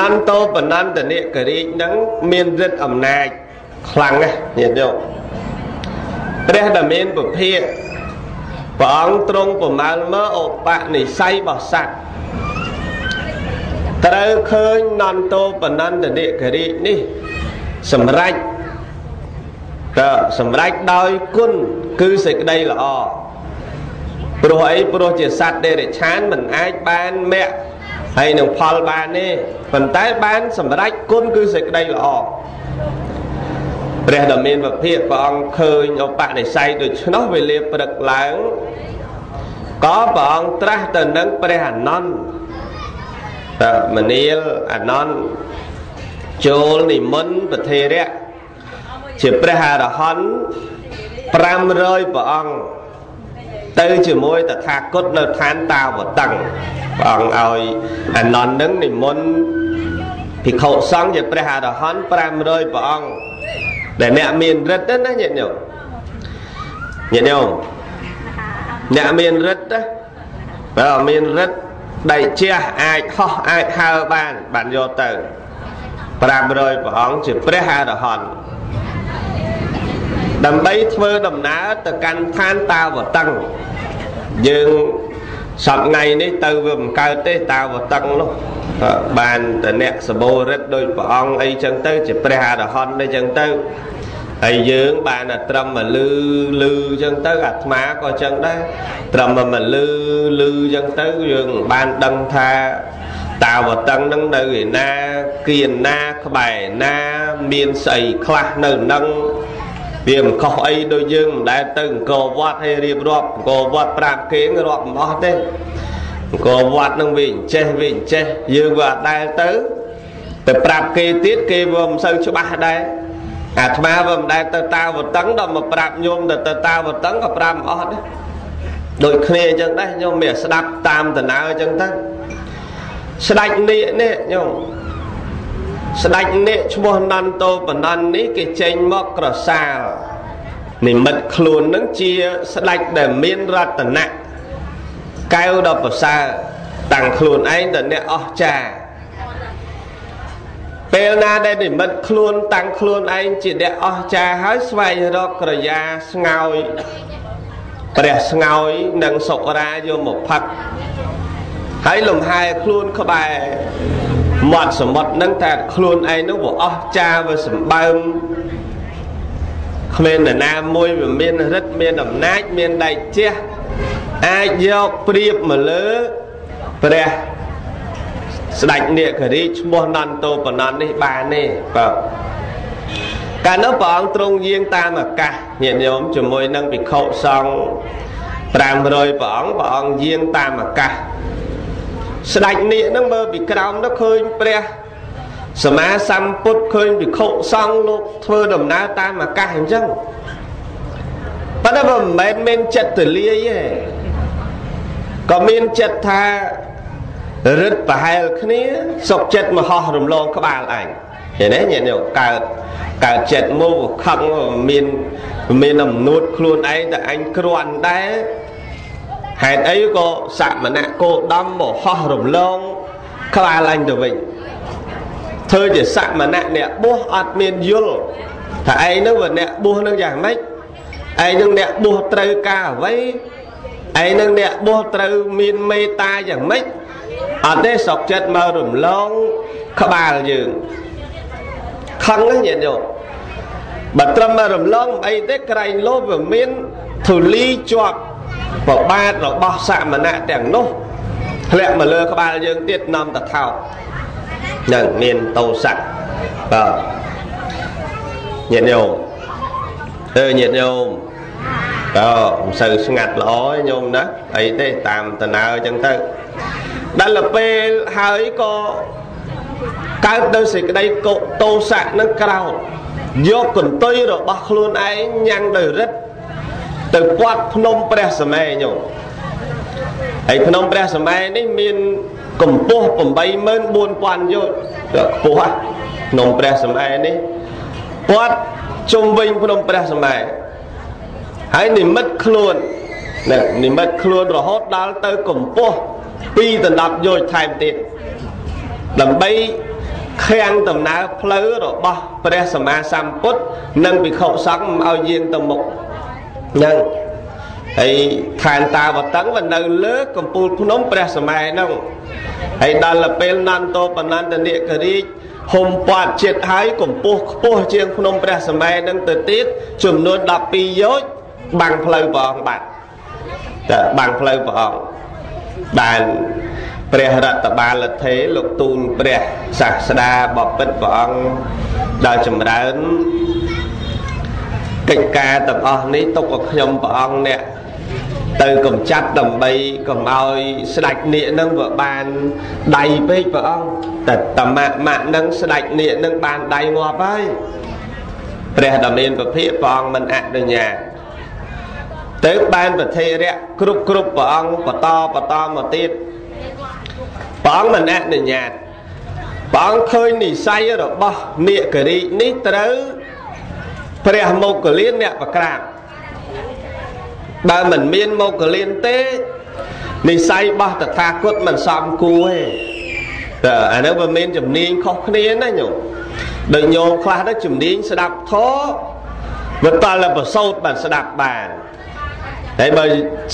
នន្តោបនន្តនិករាជនឹងមានរិទ្ធអំណាចខ្លាំងណាស់ញាតិញោមព្រះដែលមានពភាកព្រះអង្គទ្រង់ប្រមាលមើលឧបនិស្ស័យរបស់សត្វត្រូវឃើញនន្តោបនន្តនិករាជនេះសម្រេចក៏សម្រេចដោយគុណគឺសេចក្តីល្អព្រោះអីព្រោះជាសត្វដេរិឆានមិនអាចបានមគ្គ ហើយនឹងផលបានទេប៉ុន្តែបានសម្រេចគុណគឺសេចក្តីល្អព្រះដ៏មានវិភាកព្រះអង្គឃើញឧបនិស្ស័យដូច្នោះវេលាព្រឹកឡើងក៏ព្រះអង្គត្រាស់ទៅនឹងព្រះអនន្តតមនាលអនន្តចូលនិមន្តប្រធេរៈជាព្រះអរហន្ត500ព្រះអង្គទៅជាមួយតថាគតនៅឋានតាវតឹង ព្រះអង្គឲ្យអនន្តនឹងនិមន្តភិក្ខុសង្ឃជាព្រះអរហន្ត500ព្រះអង្គដែលអ្នកមានរិទ្ធណាញាតិញោមញាតិញោមអ្នកមានរិទ្ធណាបើមានរិទ្ធដៃជះអាចហោះអាចហើបានបានយកទៅ500ព្រះអង្គជាព្រះអរហន្តដើម្បីធ្វើដំណើរទៅកាន់ឋានតាវតឹងយើង សប្ថ្ងៃនេះទៅវាមិនកើតទេតាវតឹងនោះបានតអ្នកសបោរិទ្ធដោយព្រះអង្គអីចឹងទៅ ជាព្រះអរហន្តអីចឹងទៅហើយយើងបានតែត្រឹមមកលឺលឺចឹងទៅអាត្មាក៏ចឹងដែរត្រឹមមកលឺលឺចឹងទៅយើងបានដឹងថាតាវតឹងនឹងនៅឯណាគៀនណាក្បែរណាមានស្អីខ្លះនៅនឹង វាមិនខុសអីដូចយើងមិនដែលទៅអង្គរវត្តឲ្យរៀបរាប់អង្គរវត្តប្រាប់គេរាប់មិនអស់ទេអង្គរវត្តនឹងវាអញ្ចេះវាអញ្ចេះយើងវាអត់ដែលទៅទៅប្រាប់គេទៀតគេវាមិនសូវច្បាស់ដែរអាត្មាវាមិនដែលទៅតាវតឹងដល់មកប្រាប់ញោមទៅទៅតាវតឹងក៏ប្រាប់មិនអស់ដែរដូចគ្នាអញ្ចឹងដែរញោមមានស្ដាប់តាមដំណើរអញ្ចឹងទៅស្ដេចនេះនេះញោម ស្ដេចនេះឈ្មោះនន្តោបនន្តនេះគេចេញមកក្រសាលនិមិត្តខ្លួននឹងជាស្ដេចដែលមានរតនៈកែវដ៏ប្រសើរតាំងខ្លួនឯងដល់អ្នកអស្ចារ្យពេលណាដែលនិមិត្តខ្លួនតាំងខ្លួនឯងជាអ្នកអស្ចារ្យហើយស្វែងរកក្រយាស្ងោយព្រះស្ងោយនិងសុរាយកមកផឹកហើយលំហែខ្លួនក្បែរ មាត់សមុទ្រនឹងតែខ្លួនឯងនោះវាអស់ចាវាសម្បើមគ្មាននរណាមួយវាមានរិទ្ធមានអំណាចមានដៃជះអាចយកព្រៀបមកលើព្រះស្ដេចនេករីឈ្មោះនន្តោបណន្តនេះបានទេបាទកាលនោះព្រះអង្គទ្រង់យាងតាមអាកាសញាតិញោមជាមួយនឹងភិក្ខុសង្ឃ500ព្រះអង្គព្រះអង្គយាងតាមអាកាស ស្ដេចនាគហ្នឹងមើលពីក្រោមទៅឃើញព្រះសម្មាសម្ពុទ្ធឃើញភិក្ខុសង្ឃលោកធ្វើដំណើរតាមអាកាសអញ្ចឹងប៉ុន្តែមិនមែនមានចិត្តទលាយទេក៏មានចិត្តថារឹតប្រហែលគ្នាសុកចិត្តមហោះរំលងក្បាលអញឃើញទេញាតិញោមកើតកើតចិត្តមកខឹងមានមានអំនួតខ្លួនឯងតែអញគ្រាន់ដែរ ហេតុអីក៏សមណៈគោដំមហោះរំលងក្បាលអញទៅវិញធ្វើជាសមណៈអ្នកបួសអត់មានយល់ថាឯងនឹងវាអ្នកបួសនឹងយ៉ាងម៉េចឯងនឹងអ្នកបួសត្រូវការអ្វីឯងនឹងអ្នកបួសត្រូវមានមេត្តាយ៉ាងម៉េចអត់ទេស្រុកចិត្តមករំលងក្បាលយើងខឹងណាញាតិញោមបើត្រឹមមករំលងអីទេក្រែងលោភវាមានធូលីជាប់ ប្របាទរបស់សមណៈទាំងនោះធ្លាក់មកលើក្បាលយើងទៀតនាំតថោនឹងមានតោសៈបាទញាតិញោមអឺញាតិញោមក៏មិនសូវស្ងាត់ល្អទេញោមណាអីទេតាមតណើអញ្ចឹងទៅដល់ពេលហើយក៏កើតទៅសេចក្តីកោតោសៈនឹងក្រោតយកកន្ទុយរបស់ខ្លួនឯងញ៉ាំងដោយរិទ្ធ ទៅពាត់ភ្នំព្រះសម័យញោមហើយភ្នំព្រះសម័យនេះមានកម្ពស់84000យោជន៍ខ្ពស់ភ្នំព្រះសម័យនេះពាត់ជុំវិញភ្នំព្រះសម័យហើយនិមិត្តខ្លួននិមិត្តខ្លួនរហូតដល់ទៅកម្ពស់2ដណ្ដប់យោជន៍ថែមទៀតដើម្បីខាំងដំណើរផ្លូវរបស់ព្រះសម្មាសម្ពុទ្ធនិងភិក្ខុសង្ឃមិនឲ្យយាងទៅមុខ ហ្នឹងហើយខែនតាវតឹងវានៅលើកំពូលភ្នំព្រះសម័យហ្នឹងហើយដល់ពេលនន្តោបនន្តនិករាជហុំពាត់ចិត្តហើយកម្ពស់ខ្ពស់ជាងភ្នំព្រះសម័យហ្នឹងទៅទៀតចំនួន12យោជន៍បាំងផ្លូវព្រះអង្គបាត់តែបាំងផ្លូវព្រះអង្គបានព្រះរដ្ឋបាលលទ្ធេលោកទូលព្រះសាស្តាបពិតព្រះអង្គដល់ចម្រើន កិច្ចការទាំងអស់នេះទុកឲ្យខ្ញុំព្រះអង្គអ្នកទៅកំចាត់ដើម្បីកុំឲ្យស្ដេចនាគនឹងវាបានដៃពេកព្រះអង្គតែតម៉ាក់ម៉ាក់នឹងស្ដេចនាគនឹងបានដៃងាប់ហើយព្រះដ៏មានពភាព្រះអង្គមិនអនុញ្ញាតទៅបានប្រធេរៈគ្រប់គ្រប់ព្រះអង្គបន្តបន្តមកទៀតព្រះអង្គមិនអនុញ្ញាតព្រះអង្គឃើញនិស័យរបស់នាគរីនេះត្រូវ ព្រះមុគលានអ្នកប្រក្រាបបើមិនមានមុគលានទេនិស័យរបស់តថាគតមិនសមគួរទេតើអានោះវាមានជំនាញខុសគ្នាណាញោមដូចញោមខ្លះទៅជំនាញស្ដាប់ធម៌វាតល់តែប្រសូតបានស្ដាប់បានហើយបើ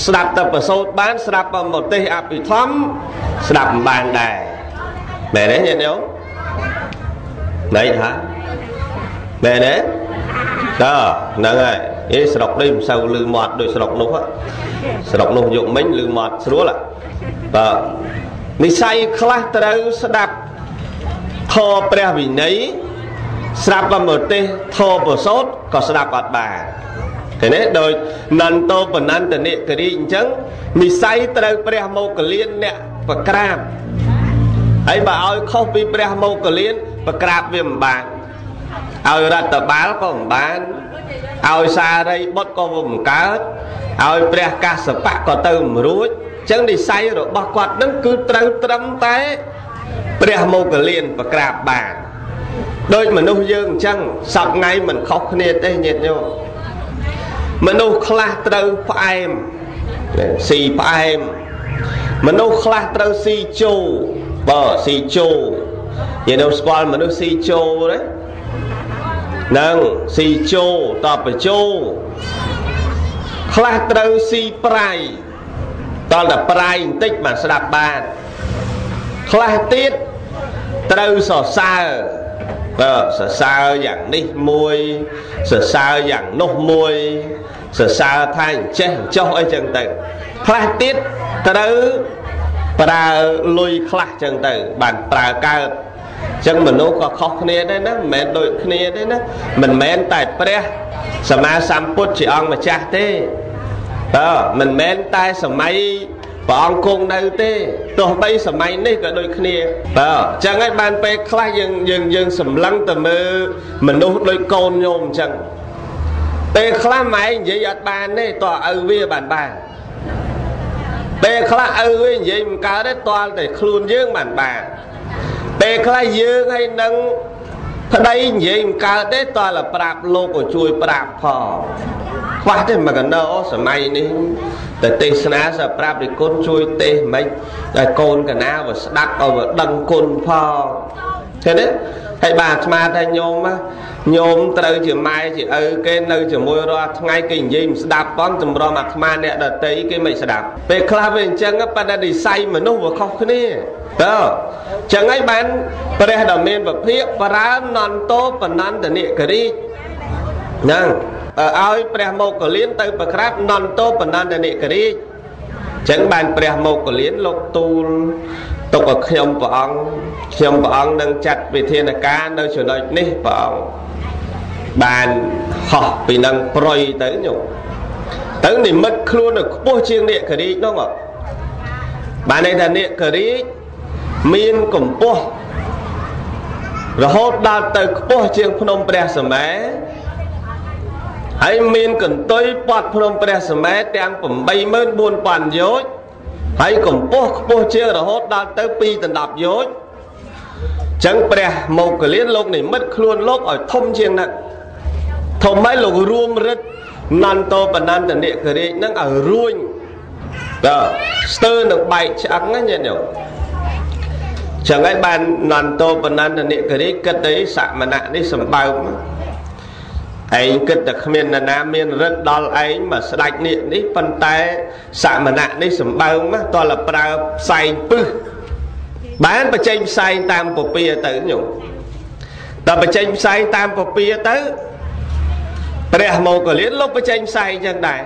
ស្ដាប់តែប្រសូតបានស្ដាប់មកទេសអភិធម្មស្ដាប់មិនបានដែរមែនទេញាតិញោមណៃថា មែនទេតើហ្នឹងហើយអេស្រុកនេះមិនសូវលឺមាត់ដូចស្រុកនោះស្រុកនោះយកមិញលឺមាត់ស្រួលបាទនិស័យខ្លះត្រូវស្ដាប់ធម៌ព្រះវិន័យស្ដាប់បំទេសធម៌ប្រសូតក៏ស្ដាប់អត់បានឃើញទេដោយនន្តោបនន្តនិករីអញ្ចឹងនិស័យត្រូវព្រះមោគលានអ្នកប្រក្រាបហើយបើឲ្យខុសពីព្រះមោគលានប្រក្រាបវាមិនបាន ឲ្យរដ្ឋបាលក៏មិនបានឲ្យសារីបុត្រក៏មិនកើតឲ្យព្រះកាសបៈក៏ទៅមិនរួចអញ្ចឹងនិស័យរបស់គាត់នឹងគឺត្រូវត្រឹមតែព្រះមោគលានប្រក្រាបបានដូចមនុស្សយើងអញ្ចឹងសពថ្ងៃមិនខុសគ្នាទេញាតិញោមមនុស្សខ្លះត្រូវផ្អែមស៊ីផ្អែមមនុស្សខ្លះត្រូវស៊ីជោបើស៊ីជោញាតិញោមស្គាល់មនុស្សស៊ីជោទេ នឹងស៊ីជោតបជោខ្លះត្រូវស៊ីប្រៃតលតែប្រៃបន្តិចបានស្ដាប់បានខ្លះទៀតត្រូវសរសើរបើសរសើរយ៉ាងនេះមួយសរសើរយ៉ាងនោះមួយសរសើរថាអញ្ចេះអញ្ចោះអីចឹងទៅខ្លះទៀតត្រូវប្រើលុយខ្លះចឹងទៅបានប្រើកើត ចឹងមនុស្សក៏ខុសគ្នាដែរណាមិនមែនដូចគ្នាទេណាមិនមែនតែព្រះសម្មាសម្ពុទ្ធជាអង្គម្ចាស់ទេតើមិនមែនតែសម័យព្រះអង្គគង់នៅទេទោះបីសម័យនេះក៏ដូចគ្នាបើអញ្ចឹងហើយបានពេលខ្លះយើងយើងយើងសម្លឹងទៅមើលមនុស្សដូចកូនញោមអញ្ចឹងពេលខ្លះម៉ែនិយាយអត់បានទេតើឪវាបានបានពេលខ្លះឪវានិយាយមិនកើតទេតល់តែខ្លួនយើងបានបាន ពេលខ្លះយើងហើយនឹងប្តីនិយាយមិនកើតទេតើលប្រាប់លោកក៏ជួយប្រាប់ផងខ្វះទេមកកណោសម័យនេះតែទេសនាសប្រាប់ពីគុណជួយទេសមិនឲ្យកូនកណាវាស្ដាប់ឲ្យវាដឹងគុណផងឃើញទេ ហើយបាទអាត្មាថាញោមញោមត្រូវជាម៉ែជាឪគេនៅជាមួយរាល់ថ្ងៃគេនិយាយមិនស្ដាប់ផងចម្រំអាត្មាអ្នកដតីគេមិនស្ដាប់ពេលខ្លះវាអញ្ចឹងប៉ុន្តែនិស័យមនុស្សវាខុសគ្នាតើចឹងហើយបានព្រះដ៏មានពភាកបរើនន្តោបនន្តនិករីហ្នឹងឲ្យព្រះមោគលានទៅប្រក្រាបនន្តោបនន្តនិករីចឹងបានព្រះមោគលានលោកទូល ទុកឲ្យខ្ញុំព្រះអង្គខ្ញុំព្រះអង្គនឹងចាត់វិធានការនៅចំណុចនេះព្រះអង្គបានហោះពីនឹងប្រុយទៅញោមទៅនិមិត្តខ្លួននៅខ្ពស់ជាងនេករីកនោះបានន័យថានេករីកមានកម្ពស់រហូតដល់ទៅខ្ពស់ជាងភ្នំព្រះសម័យហើយមានកន្ទុយពាត់ភ្នំព្រះសម័យទាំង84000យោជន៍ ហើយកម្ពស់ខ្ពស់ជាងរហូតដល់ទៅ2ដណ្ដប់យោជន៍ចឹងព្រះមោគលានលោកនិមិត្តខ្លួនលោកឲ្យធំជាងហ្នឹងធំហើយលោករួមរិទ្ធនន្តោបនន្តនិករាជហ្នឹងឲ្យរួញបាទស្ទើរនឹងបែកឆ្អឹងណាញាតិញោមចឹងហើយបាននន្តោបនន្តនិករីគិតទៅសមណៈនេះសម្បើម ឯងគិតតែគ្មាននរណាមានរិទ្ធដល់ឯងមកស្ដាច់នេះនេះប៉ុន្តែសមណៈនេះសម្បើមតលប្រើផ្សែងពឹសបានបញ្ចេញផ្សែងតាមពពាទៅញោមដល់បញ្ចេញផ្សែងតាមពពាទៅព្រះមោគលានលុបបញ្ចេញផ្សែងចឹងដែរ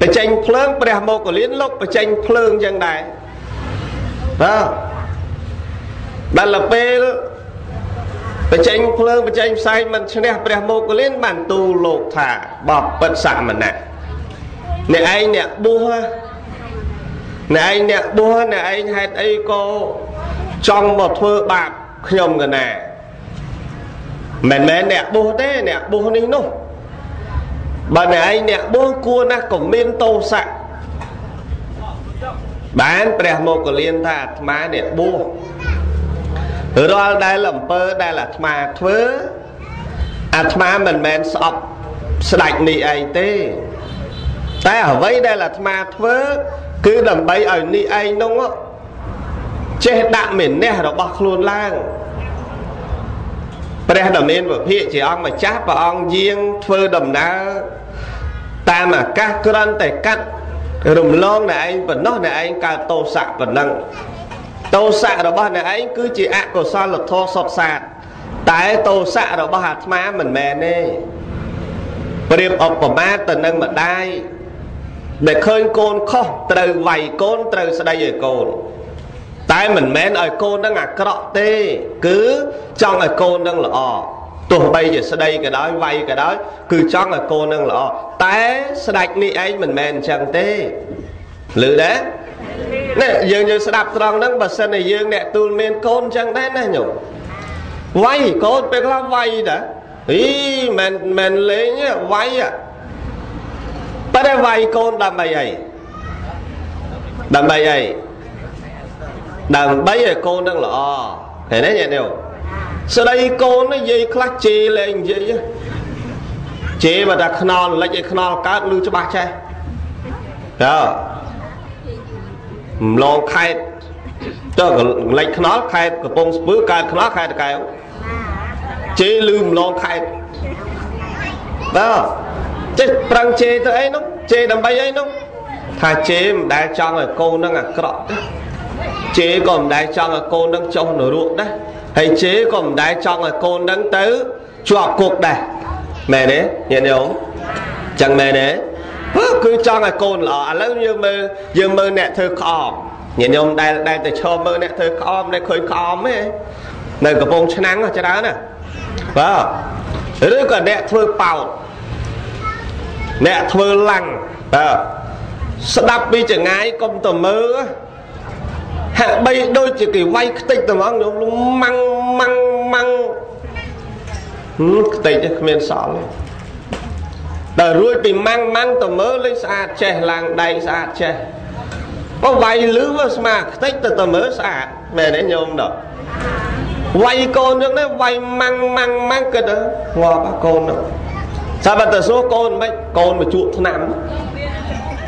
បញ្ចេញភ្លើងព្រះមោគលានលុបបញ្ចេញភ្លើងចឹងដែរបាទដល់ពេល បញ្ចេញភ្លើងបញ្ចេញផ្សែងមិនឈ្នះព្រះមោគលានបានទូលលោកថាបបពិតសមណៈអ្នកឯងអ្នកបួសអ្នកឯងអ្នកបួសអ្នកឯងហេតុអីក៏ចង់មកធ្វើបាបខ្ញុំកណាមិនមែនអ្នកបួសទេអ្នកបួសនេះនោះបើអ្នកឯងអ្នកបួសគួរណាស់ក៏មានទោសៈបានព្រះមោគលានថាអាត្មាអ្នកបួស រាល់ដែលអំពើដែលអាត្មាធ្វើអាត្មាមិនមែនស្អប់ស្ដាច់នេះឯងទេតែអ្វីដែលអាត្មាធ្វើគឺដើម្បីឲ្យនេះឯងនោះចេះដាក់មេនះរបស់ខ្លួនឡើងព្រះដ៏មានពភាកជាអង្គម្ចាស់ព្រះអង្គយាងធ្វើដំណើរតាមអាកាសក្រន់តែកាត់រំលងអ្នកឯងប៉ុណ្ណោះអ្នកឯងកើតទោសៈប៉ុណ្ណឹង ទោសៈរបស់អ្នកឯងគឺជាអកុសលធម៌សុតសាតតែទោសៈរបស់អាត្មាមិនមែនទេប្រៀបឧបមាទៅនឹងម្ដាយដែលឃើញកូនខុសត្រូវវាយកូនត្រូវស្ដីឲ្យកូនតែមិនមែនឲ្យកូននឹងអាក្រក់ទេ គឺចង់ឲ្យកូននឹងល្អទោះបីជាស្ដីក៏ដោយវាយក៏ដោយគឺចង់ឲ្យកូននឹងល្អតែស្ដេចនេះឯងមិនមែនអញ្ចឹងទេឮដែរ នេះយើងយើងស្ដាប់ត្រង់ហ្នឹងបើសិនជាយើងអ្នកទូលមានកូនអញ្ចឹងដែរណាញោមវាយកូនពេលខ្លះវាយតាអីមិនមិនលេងវាយតែតែវាយកូនដើម្បីអីដើម្បីអីដើម្បីឲ្យកូននឹងល្អឃើញទេញាតិញោមស្ដីកូននិយាយខ្លះជេរលែងនិយាយជេរបើថាខ្នល់លិចឲ្យខ្នល់កើតលឺច្បាស់ចេះតើ ម្លងខេតទៅលិចខ្នល់ខេតកំពង់ស្ពឺកើតខ្នល់ខេតតកែវជេរលឺម្លងខេតបាទចេះប្រឹងជេរទៅអីនោះជេរដើម្បីអីនោះថាជេរមិនដែលចង់ឲ្យកូននឹងអាក្រក់ទេជេរក៏មិនដែលចង់ឲ្យកូននឹងចុះនរកដែរហើយជេរក៏មិនដែលចង់ឲ្យកូននឹងទៅជាប់គុកដែរមែនទេញាតិញោមចឹងមែនទេ គឺចង់ឲ្យកូនល្អឥឡូវយើងមើលយើងមើលអ្នកធ្វើក្អមញាតិញោមដែលដែលទៅឈរមើលអ្នកធ្វើក្អមដែលឃើញក្អមទេនៅកំពង់ឆ្នាំងច្រើនណាបាទឬក៏អ្នកធ្វើប៉ោតអ្នកធ្វើឡាំងបាទស្ដាប់ពីចងាយកុំទៅមើលហាក់បីដូចជាគេវាយខ្ទេចតែហ្មងខ្ញុំម៉ាំងម៉ាំងម៉ាំងខ្ទេចគ្មានសល់ដ ល់រួចពីម៉ាំងម៉ាំងទៅមើលលេខស្អាតចេះឡើងដៃស្អាតចេះបើវាយលឺស្មាខ្ទេចទៅទៅមើលស្អាតមែនទេញោមដល់វាយកូនចឹងណាវាយម៉ាំងម៉ាំងម៉ាំងគិតងាប់កូនហ្នឹងចាំតែសួរកូនមិនកូនមកជក់ឆ្នាំ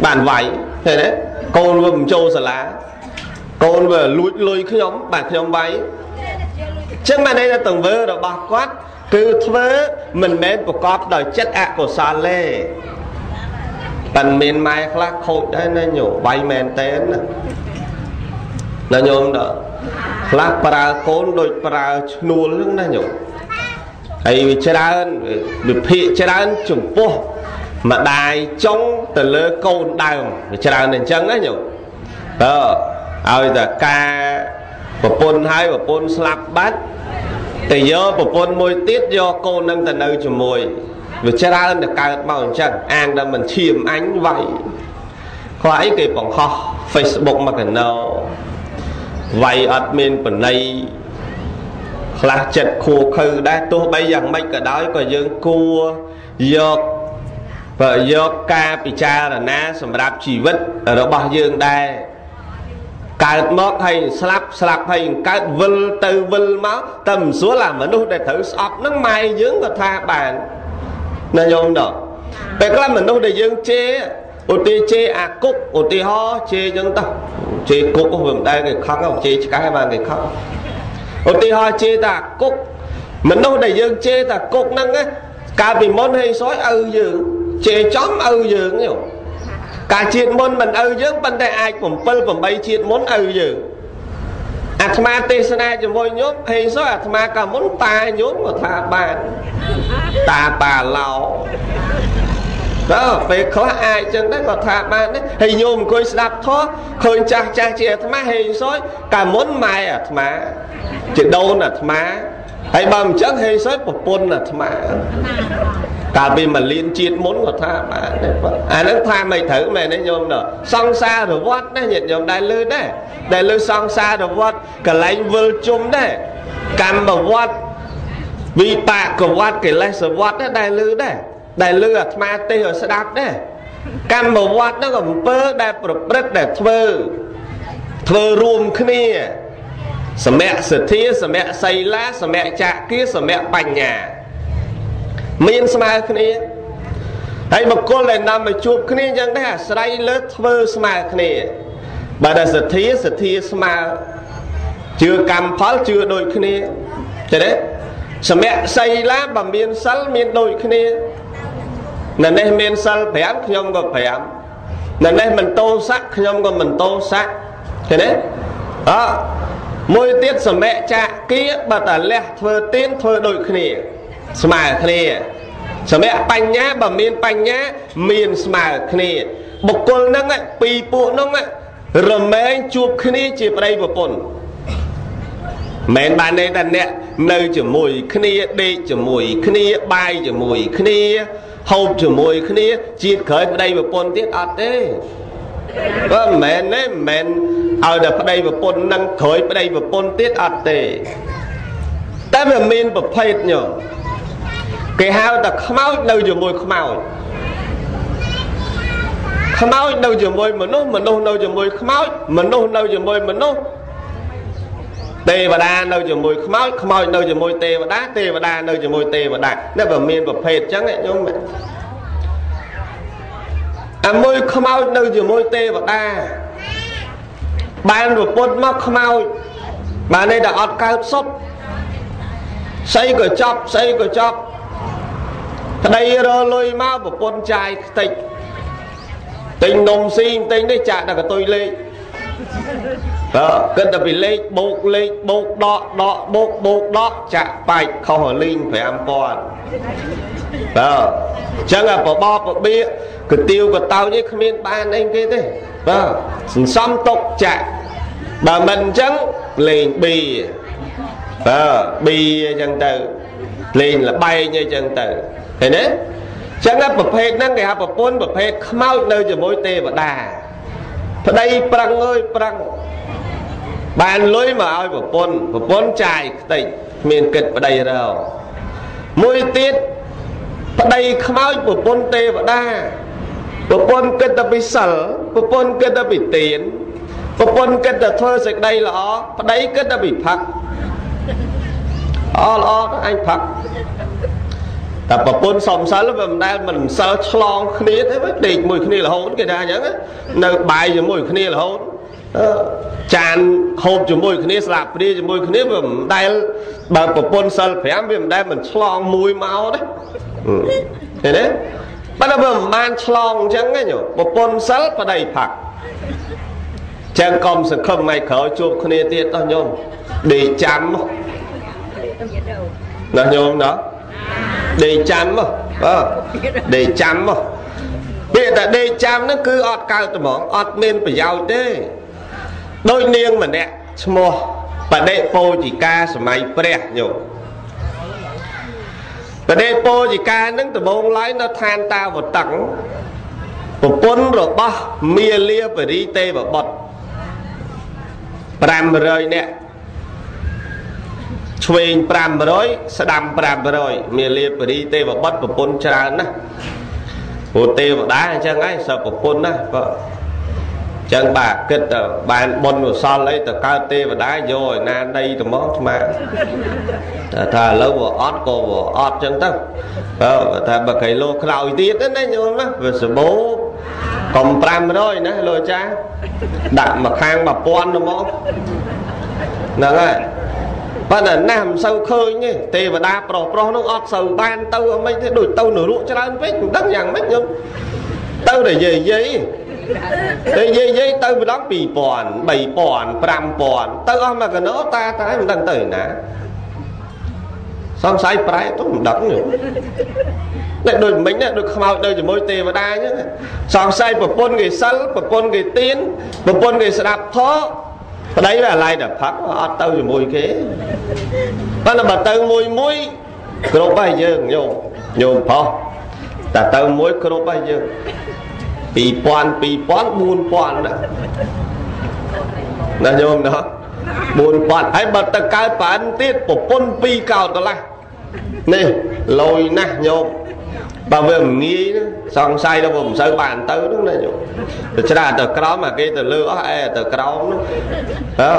បានវាយឃើញទេកូនវាមិនចូលសាលាកូនវាលួចលុយខ្ញុំបាទខ្ញុំវាយចឹងបានន័យថាទង្វើរបស់គាត់ គឺធ្វើមិនមែនប្រកបដោយចិត្តអកុសលទេប៉ិនមានម៉ែខ្លះខូចដែរណាញោមវាយមែនតើណាណាញោមដល់ខ្លះប្រើកូនដូចប្រើឈ្នួលហ្នឹងណាញោមហើយវាច្រើនវិភាគច្រើនចំពោះម្ដាយចុងទៅលើកូនដើមវាច្រើនអញ្ចឹងណាញោមតើឲ្យតែការប្រពន្ធហើយប្រពន្ធស្លាប់បាត់ តែយកប្រពន្ធមួយទៀតយកកូននឹងទៅនៅជាមួយវាច្រើនតែកើតមកអញ្ចឹងអាងដល់មិនឈាមអញវាយខ្វះអីគេបង្ហោះ Facebook មកកណោវាយអត់មានបណៃខ្លះចិត្តខួខើដែរទោះបីយ៉ាងម៉េចក៏ដោយក៏យើងគួរយកបើយកការពិចារណាសម្រាប់ជីវិតរបស់យើងដែរ កើតមកហើយស្លាប់ស្លាប់ហើយកើតវិលទៅវិលមកតែមិនស្រួលអាមនុស្សដែលត្រូវស្អប់ហ្នឹងម៉ែយើងក៏ថាបានណាញោមដល់ពេលខ្លះមនុស្សដែលយើងជេរឧទាជេរអាគុកឧទាហរណ៍ជេរអញ្ចឹងទៅជេរគុកវាមិនដែលគេខឹងជេរឆ្កែបានគេខឹងឧទាហរណ៍ជេរតាគុកមនុស្សដែលយើងជេរតាគុកហ្នឹងកាលពីមុនហេសយឪយើងជេរចំឪយើងយោ ការជាតិមុនមិនឪយើងប៉ុន្តែអាច7 8ជាតិមុនឪយើងអាត្មាទេសនាជាមួយញោមហេសយអាត្មាកាលមុនតាញោមក៏ថាបានតាប៉ាឡោដល់ពេលខ្លះអាចចឹងដែរក៏ថាបានដែរហើយញោមអង្គុយស្ដាប់ធម៌ឃើញចាស់ចាស់ជាអាត្មាហេសយកាលមុនម៉ែអាត្មាជាដូនអាត្មាហើយបើមិនចឹងហេសយប្រពន្ធអាត្មា កាលពីមកលៀនជាតិមុនក៏ថាបានដែរអាហ្នឹងថាមិនត្រូវមែនទេញោមដល់សង្សារវត្តណាញាតិញោមដែលលើដែរដែលលើសង្សារវត្តកលែងវិលជុំដែរកម្មវត្តវិបាកវត្តកិលេសវត្តដែរលើដែរដែលលើអាត្មាទេសឲ្យស្ដាប់ដែរកម្មវត្តហ្នឹងអំពើដែលប្រព្រឹត្តដែលធ្វើធ្វើរួមគ្នាសមៈសទ្ធាសមៈសីលាសមៈចក្រាសមៈបញ្ញា មានស្មើគ្នាហើយបុគ្គលដែលនាំមកជួបគ្នាអញ្ចឹងដែរអាស្រ័យលើធ្វើស្មើគ្នាបើតែសទ្ធាសទ្ធាស្មើជឿកម្មផលជឿដូចគ្នាចេះទេសមៈសីលាបើមានសិលមានដូចគ្នានៅនេះមានសិល5ខ្ញុំក៏5នៅនេះមិនតោស័កខ្ញុំក៏មិនតោស័កឃើញទេអមួយទៀតសមៈចាគៀបើតាលះធ្វើទៀនធ្វើដូចគ្នា ស្មើគ្នាសមៈបញ្ញាបើមានបញ្ញាមានស្មើគ្នាបុគ្គលហ្នឹងពីរពួកហ្នឹងរមែងជួបគ្នាជាប្តីប្រពន្ធមិនបានន័យថាអ្នកនៅជាមួយគ្នាដេកជាមួយគ្នាបាយជាមួយគ្នាហូបជាមួយគ្នាជាតិក្រោយប្តីប្រពន្ធទៀតអត់ទេបើមិនមែនទេមិនមែនឲ្យតែប្តីប្រពន្ធនឹងក្រោយប្តីប្រពន្ធទៀតអត់ទេតែវាមានប្រភេទញោម គេហៅថាខ្មោចនៅជាមួយខ្មោចខ្មោចនៅជាមួយមនុស្សមនុស្សនៅជាមួយខ្មោចមនុស្សនៅជាមួយមនុស្សទេវតានៅជាមួយខ្មោចខ្មោចនៅជាមួយទេវតាទេវតានៅជាមួយទេវតានេះបើមានប្រភេទអញ្ចឹងញោមអាមួយខ្មោចនៅជាមួយទេវតាបានប្រពន្ធមកខ្មោចបានន័យថាអត់កើតសុទ្ធស្អីក៏ចប់ស្អីក៏ចប់ ប្តីរលុយមកប្រពន្ធចាយខ្ទេចទិញនំស៊ីទិញនេះចាក់ដល់កតុយលេខតើគិតតែពីលេខបូកលេខបូកដកដកបូកបូកដកចាក់បែកខុសលីង5000តើអញ្ចឹងអាបបបបៀកទៀវកតោនេះគ្មានបានអីគេទេបាទសន្សំទុកចាក់បើមិនអញ្ចឹងលេងប៊ីបាទប៊ីអញ្ចឹងទៅលេងលបែងអញ្ចឹងទៅ ឃើញទេចឹងប្រភេទហ្នឹងគេហៅប្រពន្ធប្រភេទខ្មោចនៅជាមួយទេវតាប្តីប្រឹងអើយប្រឹងបានលុយមកឲ្យប្រពន្ធប្រពន្ធចាយខ្ទេចគ្មានគិតប្តីរោមួយទៀតប្តីខ្មោចប្រពន្ធទេវតាប្រពន្ធគិតតែពីសិលប្រពន្ធគិតតែពីទានប្រពន្ធគិតតែធ្វើសេចក្តីល្អប្តីគិតតែពីផឹកអល្អអញផឹក តែប្រពន្ធសំសិលវាមិនដែលមិនសិលឆ្លងគ្នាទេដេកមួយគ្នារហូតគេថាអញ្ចឹងនៅបាយជាមួយគ្នារហូតចានហូបជាមួយគ្នាស្លាប់ព្រាជាមួយគ្នាវាមិនដែលបើប្រពន្ធសិល5វាមិនដែលមិនឆ្លងមួយមកទេឃើញទេបើវាមិនបានឆ្លងអញ្ចឹងទេញោប្រពន្ធសិលប្តីផាក់ចឹងកុំសង្ឃឹមថ្ងៃក្រោយជួបគ្នាទៀតតោះញោមដេកចាំណាញោមណា ដេកចាំមកបាទដេកចាំមកពាក្យតែដេកចាំហ្នឹងគឺអត់កើតត្មងអត់មានប្រយោជន៍ទេដូចនាងម្នាក់ឈ្មោះបដិពោជិកាសម័យព្រះញោមបដិពោជិកានឹងដំបងឡើយនៅឋានតាវតឹងប្រពន្ធរបស់មាលាបរីទេវបុត្រ500នាក់ ឆ្វេង500ស្ដាំ500មាលាបរីទេវបុត្រប្រពន្ធច្រើនណាស់ព្រោះទេវតាអញ្ចឹងហើយសពប្រពន្ធណាបាទចឹងបាទគិតទៅបានបុណ្យកុសលអីទៅកើតទេវតាយកឯណាដីត្មងស្មាតែថាឥឡូវវាអត់ក៏វាអត់ចឹងទៅបើថាបើកៃឡូក្រោយទៀតណាញោមណាវាសបោកុំ500ណាលោកចាដាក់មកខាង1000ទៅមកហ្នឹងហើយ ប៉ុន្តែណាស់មិនសូវឃើញទេទេវតាប្រុសប្រុសនោះអត់សូវបានទៅអមិនទេដូចទៅនរកច្រើនពេកមិនដឹងយ៉ាងម៉េចខ្ញុំទៅតែយាយយាយតែយាយយាយទៅម្ដង2000 3000 5000ទៅអស់មកកណោតាតាមិនដឹងទៅណាសង្ស័យប្រែទៅមិនដឹងទេតែដូចមិញណាដូចខ្មោចទៅជាមួយទេវតាអញ្ចឹងសង្ស័យប្រពន្ធគេសិលប្រពន្ធគេទៀនប្រពន្ធគេស្ដាប់ធម៌ ប្តីវាឡៃតែផឹកអត់ទៅជាមួយគេប៉ុន្តែបើទៅមួយមួយគ្រប់ហើយយើងញោមញោមប្រុសតែទៅមួយគ្រប់ហើយយើង2000 2000 4000ណាណាញោមណា4000ហើយបើទៅកើតប៉ានទៀតប្រពន្ធ2កោតកន្លះនេះលយណាស់ញោម បើវាមិនងាយសង្ស័យដល់មិនសូវបានទៅហ្នឹងណាញោមទៅច្រាទៅក្រោមអាគេទៅលើអស់អែទៅក្រោមហ្នឹងអឺ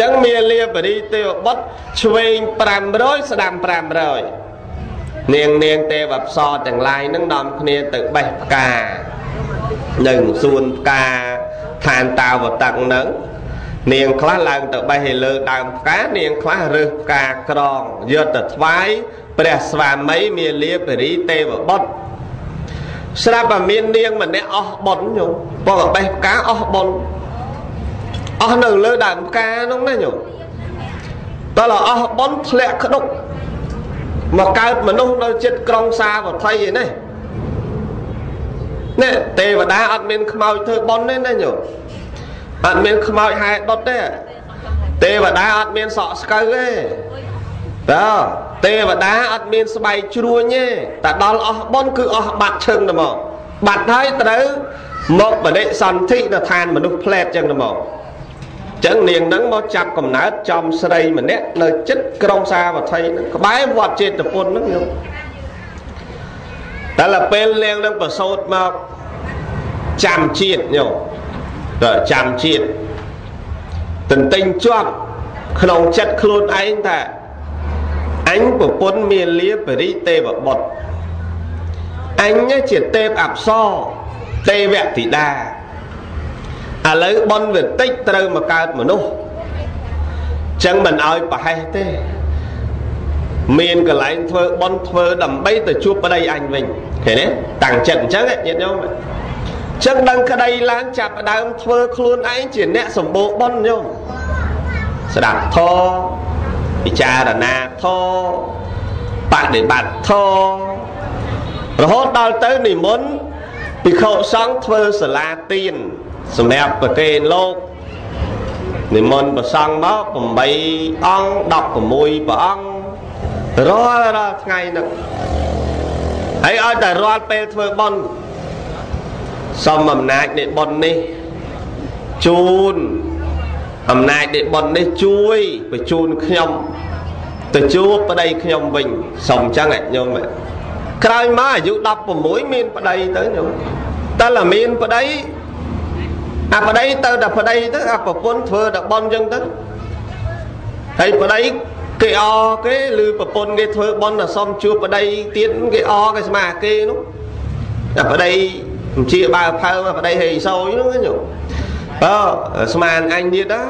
ចឹងមាលាបរិទេវបុត្រឆ្វេង500ស្ដាំ500នាងនាងទេវអប្សរទាំងឡាយហ្នឹងនាំគ្នាទៅបេះផ្កានឹងសួនផ្កាឋានតាវតឹងហ្នឹង នាងខ្លះឡើងទៅបេះឲ្យលើដើមផ្កានាងខ្លះរើសផ្កាក្រងយកទៅថ្វាយព្រះស្វាមីមាលាបរិទេវបុត្រស្រាប់តែមាននាងម្នាក់អស់បុណ្យញោមបងបេះផ្កាអស់បុណ្យអស់នៅលើដើមផ្កានោះណាញោមតើអស់បុណ្យធ្លាក់ក្តុកមកកើតមនុស្សនៅចិត្តក្រុងសាវត្ថីឯនេះនេះទេវតាអត់មានខ្មោចធ្វើបុណ្យទេណាញោម អត់មានខ្មោចហែដុតទេទេវតាអត់មានសក់ស្កូវទេតើទេវតាអត់មានស្បែកជ្រួញទេតែដល់អស់បុណ្យគឺអស់បាត់ឈឹងទៅមកបាត់ហើយត្រូវមកបដិសន្ធិនៅឋានមនុស្សផ្លែតចឹងទៅមកចឹងនាងនឹងមកចាប់កំណើតចំស្រីម្នាក់នៅចិត្តក្រុងសាវត្ថីហ្នឹងក្បែរវត្តចេតពុនហ្នឹងខ្ញុំតែលពេលនាងនឹងប្រសូតមកចាំជាតិញោម តើចាំជាតិទន្ទិញជាប់ក្នុងចិត្តខ្លួនឯងថាអញប្រពន្ធមាលាបរិទេវបុត្រអញជាទេពអប្សរទេវធីតាឥឡូវបនវិតិចត្រូវមកកើតមនុស្សចឹងមិនឲ្យប្រហែសទេ មានកន្លែងធ្វើបន់ធ្វើដើម្បីទៅជួបប្តីអញវិញឃើញទេតាំងចិត្តអញ្ចឹងញាតិញោម ចឹងដឹងក្តីឡើងចាប់ដើមធ្វើខ្លួនឯងជាអ្នកសម្បូរបន់ញោមស្ដាប់ធម៌ពិចារណាធម៌បដិបត្តិធម៌រហូតដល់ទៅនិមន្តភិក្ខុសង្ឃធ្វើសាលាទានសម្រាប់ប្រគេនលោកនិមន្តប្រសង់មក8អង្គ16ព្រះអង្គរាល់រាល់ថ្ងៃហ្នឹងហើយឲ្យតែរាល់ពេលធ្វើបុណ្យ សុំអំណាចនៃបុណ្យនេះជូនអំណាចនៃបុណ្យនេះជួយបញ្ជូនខ្ញុំទៅជួបប្តីខ្ញុំវិញសុំអញ្ចឹងញោមក្រោយមកអាយុ16មានប្តីទៅញោមតែឡាមានប្តីអាប្តីទៅតែប្តីទៅអាប្រពន្ធធ្វើតែបន់អញ្ចឹងទៅហើយប្តីគេអគេឬប្រពន្ធគេធ្វើបន់តែសុំជួបប្តីទៀតគេអគេស្មាគេនោះតែប្តីមិន ជាបើផើមកប្តីហេសោយនោះញោមបើស្មានអញទៀតណា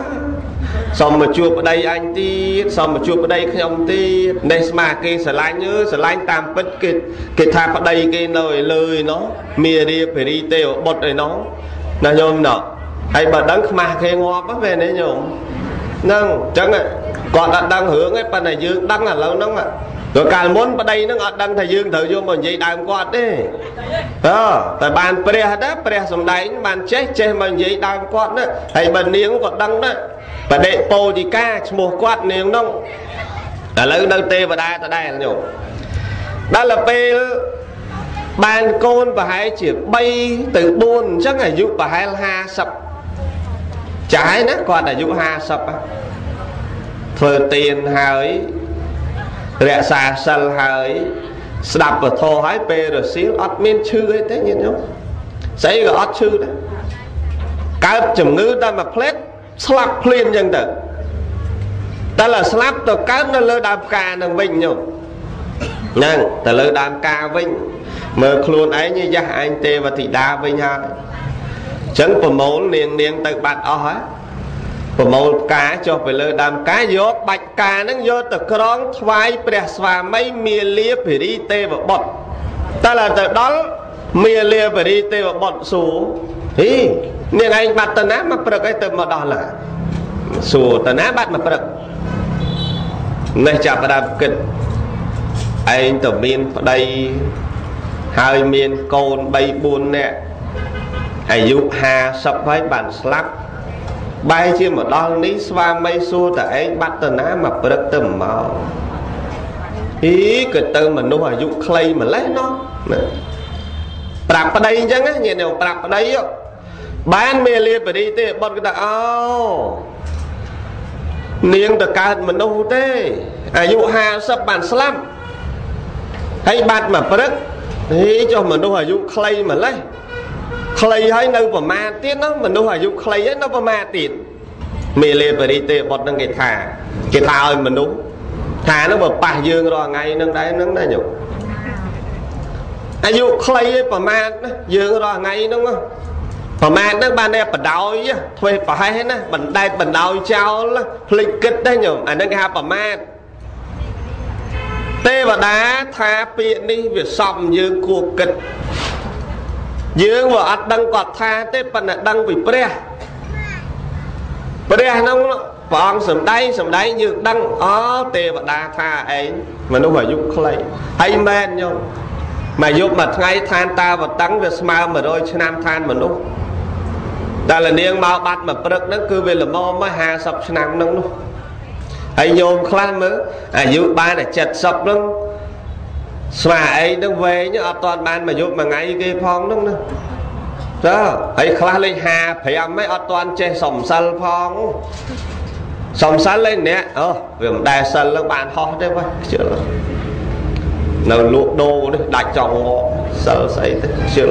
សុំមកជួបប្តីអញទៀតសុំមកជួបប្តីខ្ញុំទៀតនេះស្មាគេស្រឡាញ់អើស្រឡាញ់តាមពិតគេគេថាប្តីគេនៅឯលើឯណោះមារាភរីទេវបុត្រឯណោះណាញោមណោះហើយបើដឹងខ្មាស់គេងាប់ហ្នឹងនេះញោមហ្នឹងអញ្ចឹងគាត់អត់ដឹងរឿងទេប៉ុន្តែយើងដឹងឥឡូវហ្នឹង ព្រោះកាលមុនប្តីហ្នឹងអត់ដឹងថាយើងត្រូវយកមកនិយាយដើមគាត់ទេតើតែបានព្រះណាព្រះសំដែងបានចេះចេះមកនិយាយដើមគាត់ណាហើយបើនាងក៏ដឹងណាបដិពោធិកាឈ្មោះគាត់នាងហ្នឹងឥឡូវនៅទេវតាដដែលញោមដល់ពេលបានកូនប្រហែលជា3ទៅ4អញ្ចឹងអាយុប្រហែល50ចាយណាគាត់អាយុ50ធ្វើទៀនហើយ រក្សាសិលហើយស្ដាប់ពធហើយពេលរសៀលអត់មានឈឺអីទេញាតិញោមស្អីក៏អត់ឈឺដែរកើតជំងឺតែមួយផ្លេតស្លាប់ភ្លាមអញ្ចឹងទៅតែឡាស្លាប់ទៅកើតនៅលើដើមផ្កានឹងវិញញោមហ្នឹងទៅលើដើមផ្កាវិញមើលខ្លួនឯងយ៉ាស់ឯងទេវធីតាវិញហើយចឹងប្រមូលនាងនាងទៅបាត់អស់ហើយ ប្រមូលផ្កាចុះទៅលើដើមផ្កាយកបាច់ផ្កាហ្នឹងយកទៅក្រងថ្វាយព្រះស្វាមីមាលាភរិទេវបុត្រតែឡើយទៅដល់មាលាភរិទេវបុត្រសួរហីនាងឯងបាត់ទៅណាមកព្រឹកឯទៅមកដល់ឡាសួរទៅណាបាត់មកព្រឹកនេះចាប់ផ្ដើមគិតឯងទៅមានប្តីហើយមានកូន3 4នាក់អាយុ50ហើយបានស្លាប់ បែរជាមកដល់នេះស្វាមីសួរតើឯងបាត់ទៅណាមកព្រឹកទៅមកអីក៏ទៅមនុស្សអាយុខ្លីម្លេះណោះប្រាប់ប្តីអញ្ចឹងញាតិញោមប្រាប់ប្តីបានមេលាបរីទេបុតក៏ថាអូនាងទៅកើតមនុស្សទេអាយុ50បានស្លាប់ហើយបាត់មកព្រឹកហេចុះមនុស្សអាយុខ្លីម្លេះ ខ្លីហើយនៅប្រមាណទៀតណាមនុស្សអាយុខ្លីហើយនៅប្រមាណទៀតមេលេបរិទេបុតនឹងគេថាគេថាឲ្យមនុស្សថានឹងបើប៉ះយើងរាល់ថ្ងៃនឹងដែរនឹងណាញោមអាយុខ្លីឯប្រមាណណាយើងរាល់ថ្ងៃហ្នឹងប្រមាណហ្នឹងបានតែបដោយធ្វើប្រហែសណាបណ្ដែតបណ្ដោយចោលភ្លេចគិតដែរញោមអាហ្នឹងគេហៅប្រមាណទេវតាថាពាក្យនេះវាសំយើងគួរគិត យើងវាអត់ដឹងគាត់ថាទេប៉ុន្តែដឹងពីព្រះព្រះហ្នឹងព្រះអង្គសំដែងសំដែងយើងដឹងអូទេវតាថាឯងមនុស្សអាយុខ្លីហើយមែនញោមមកយប់មួយថ្ងៃឋានតាវតឹងវាស្មើ100ឆ្នាំឋានមនុស្សតែលនាងមកបាត់មួយព្រឹកហ្នឹងគឺវាល្មមមក50ឆ្នាំហ្នឹងនោះហើយញោមខ្លះមើលអាយុបានតែ70ហ្នឹង ស្វាអីហ្នឹងវែងអត់តាន់បានមកយប់មួយថ្ងៃគេផងហ្នឹងណាតើហើយខ្លះលេខ55ហ្នឹងអត់តាន់ចេះសំសិលផងសំសិលលេខអ្នកអូវាមិនដែលសិលហ្នឹងបានហោះទេវ៉ាខ្ជិលនៅលក់ដូរនេះដាច់ចង់ងសិលស្អីទៅខ្ជិល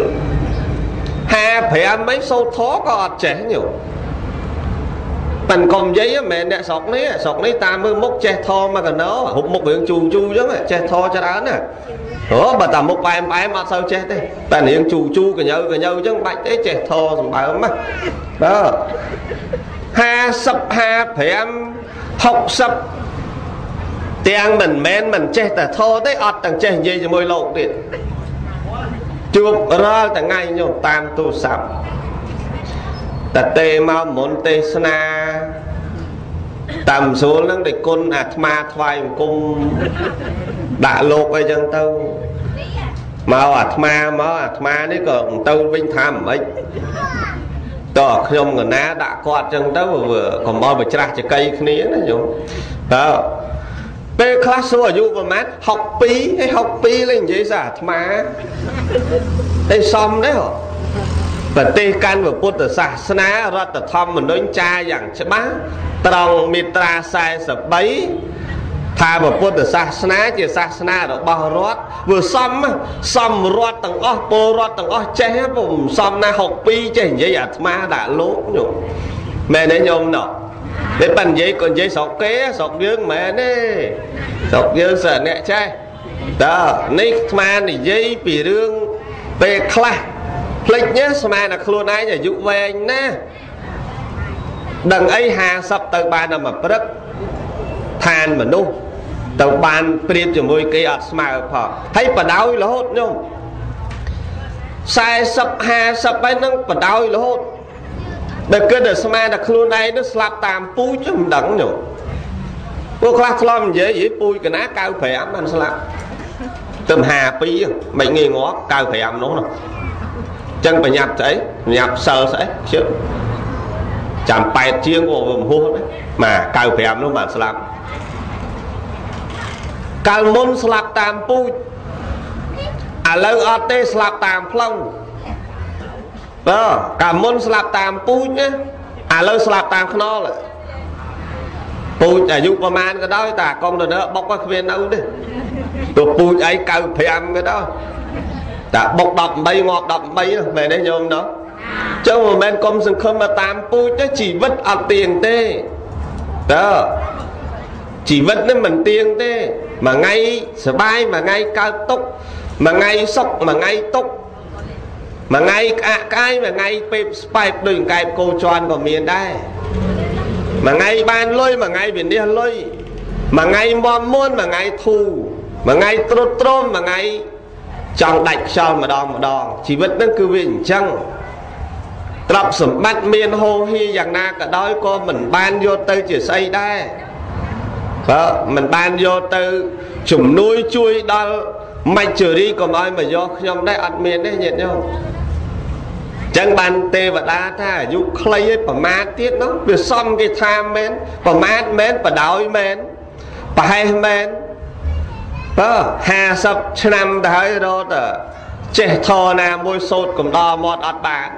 55មិនសូត្រធក៏អត់ចេះញោម ប៉ិនកុំនិយាយមិនមែនអ្នកស្រុកនេះស្រុកនេះតាមមើលមុខចេះធមកកណោហូបមុខរឿងជូជូអញ្ចឹងចេះធច្រើនណាអូបើតាមុខបែមបែមអត់សូវចេះទេតែរៀងជូជូកញើកញើអញ្ចឹងបាច់ទេចេះធសម្បើមណាបើ50 55 60ទាំងមិនមែនមិនចេះតែធទេអត់ទាំងចេះនិយាយជាមួយលោកទៀតជួបរាល់ថ្ងៃញោមតាមទូរស័ព្ទ តទេមកមុនទេសនាតាមស្រួលហ្នឹងដែលគុណអាត្មាថ្វាយអង្គមដាក់លោកអីចឹងទៅមកអាត្មាមកអាត្មានេះក៏ទៅវិញថាមិនតើខ្ញុំកណាដាក់គាត់ចឹងទៅកុំឲ្យបច្រាស់ចកៃគ្នាណាញោមតើពេលខ្លះសួរអាយុប្រហែល62ហើយ62លេងនិយាយសារអាត្មាតែសំដែរហ៎ ប្រទេសកាន់ពុទ្ធសាសនារដ្ឋធម្មនុញ្ញចាយ៉ាងច្បាស់ត្រង់មាត្រា43ថាពុទ្ធសាសនាជាសាសនារបស់រដ្ឋវាសំសំរដ្ឋទាំងអស់ពលរដ្ឋទាំងអស់ចេះពុំសំណា62ចេះនិយាយអាត្មាដាក់លោកញោមមែនទេញោមណោះតែប៉ានិយាយក៏និយាយស្រុកគេស្រុកយើងមិនមែនទេស្រុកយើងសិនអ្នកចេះតើនេះអាត្មានិយាយពីរឿងពេលខ្លះ ភ្លេចញ៉ាស្មានតែខ្លួនឯងអាយុវែងណាដឹងអី50ទៅបានតែមួយព្រឹកឋានមនុស្សទៅបានព្រៀបជាមួយគេអត់ស្មើផងហើយបដោយរហូតញោម40 50ហើយនឹងបដោយរហូតដែលគិតតែស្មានតែខ្លួនឯងនោះស្លាប់តាមពូជមិនដឹងញោមពួកខ្លះធ្លាប់និយាយយីពូជកណា95បានស្លាប់ទៅ52មិនងាយងាប់95នោះណា ចឹងប្រញាប់ស្អីប្រញាប់សិលស្អីជឿចាំ8ជាងក៏វាមហួសដែរបាទ95នោះបានស្លាប់កាលមុនស្លាប់តាមពូជឥឡូវអត់ទេស្លាប់តាមផ្លូវបើកាលមុនស្លាប់តាមពូជណាឥឡូវស្លាប់តាមខ្នល់ពូជអាយុប្រហែលក៏ដោយតែកុំទៅនៅបុកក៏គ្មាននៅទេទោះពូជអី95ក៏ដោយ តែបុក18ងាប់18មែនទេញោមណោះចឹងមិនមែនកុំសង្ឃឹមមកតាមពូជទេជីវិតអត់ទៀងទេតើជីវិតនេះមិនទៀងទេមួយថ្ងៃសបាយមួយថ្ងៃកើតទុកមួយថ្ងៃសុខមួយថ្ងៃទុកមួយថ្ងៃក្អាក់ក្អាយមួយថ្ងៃពេបស្បែកដូចកែបគោជន់ក៏មានដែរមួយថ្ងៃបានលុយមួយថ្ងៃវិនិច្ឆ័យលុយមួយថ្ងៃមមមួនមួយថ្ងៃធូរមួយថ្ងៃត្រុតត្រោមមួយថ្ងៃ ចង់ដាច់ខ្យល់ម្ដងម្ដងជីវិតហ្នឹងគឺវាអញ្ចឹងទ្រព្យសម្បត្តិមានហូរហៀយ៉ាងណាក៏ដោយក៏មិនបានយកទៅជាស្អីដែរបើមិនបានយកទៅជំនួយជួយដល់មច្ចរីកុំឲ្យមកយកខ្ញុំដែរអត់មានទេញាតិញោមចឹងបានទេវតាថាអាយុខ្លីឯប្រមាទទៀតនោះវាសំគេថាមែនប្រមាទមែនបដោយមែនប្រហែសមែន បើ50ឆ្នាំទៅហើយរត់ចេះធរណាមួយសោតកំដរមាត់អត់បាន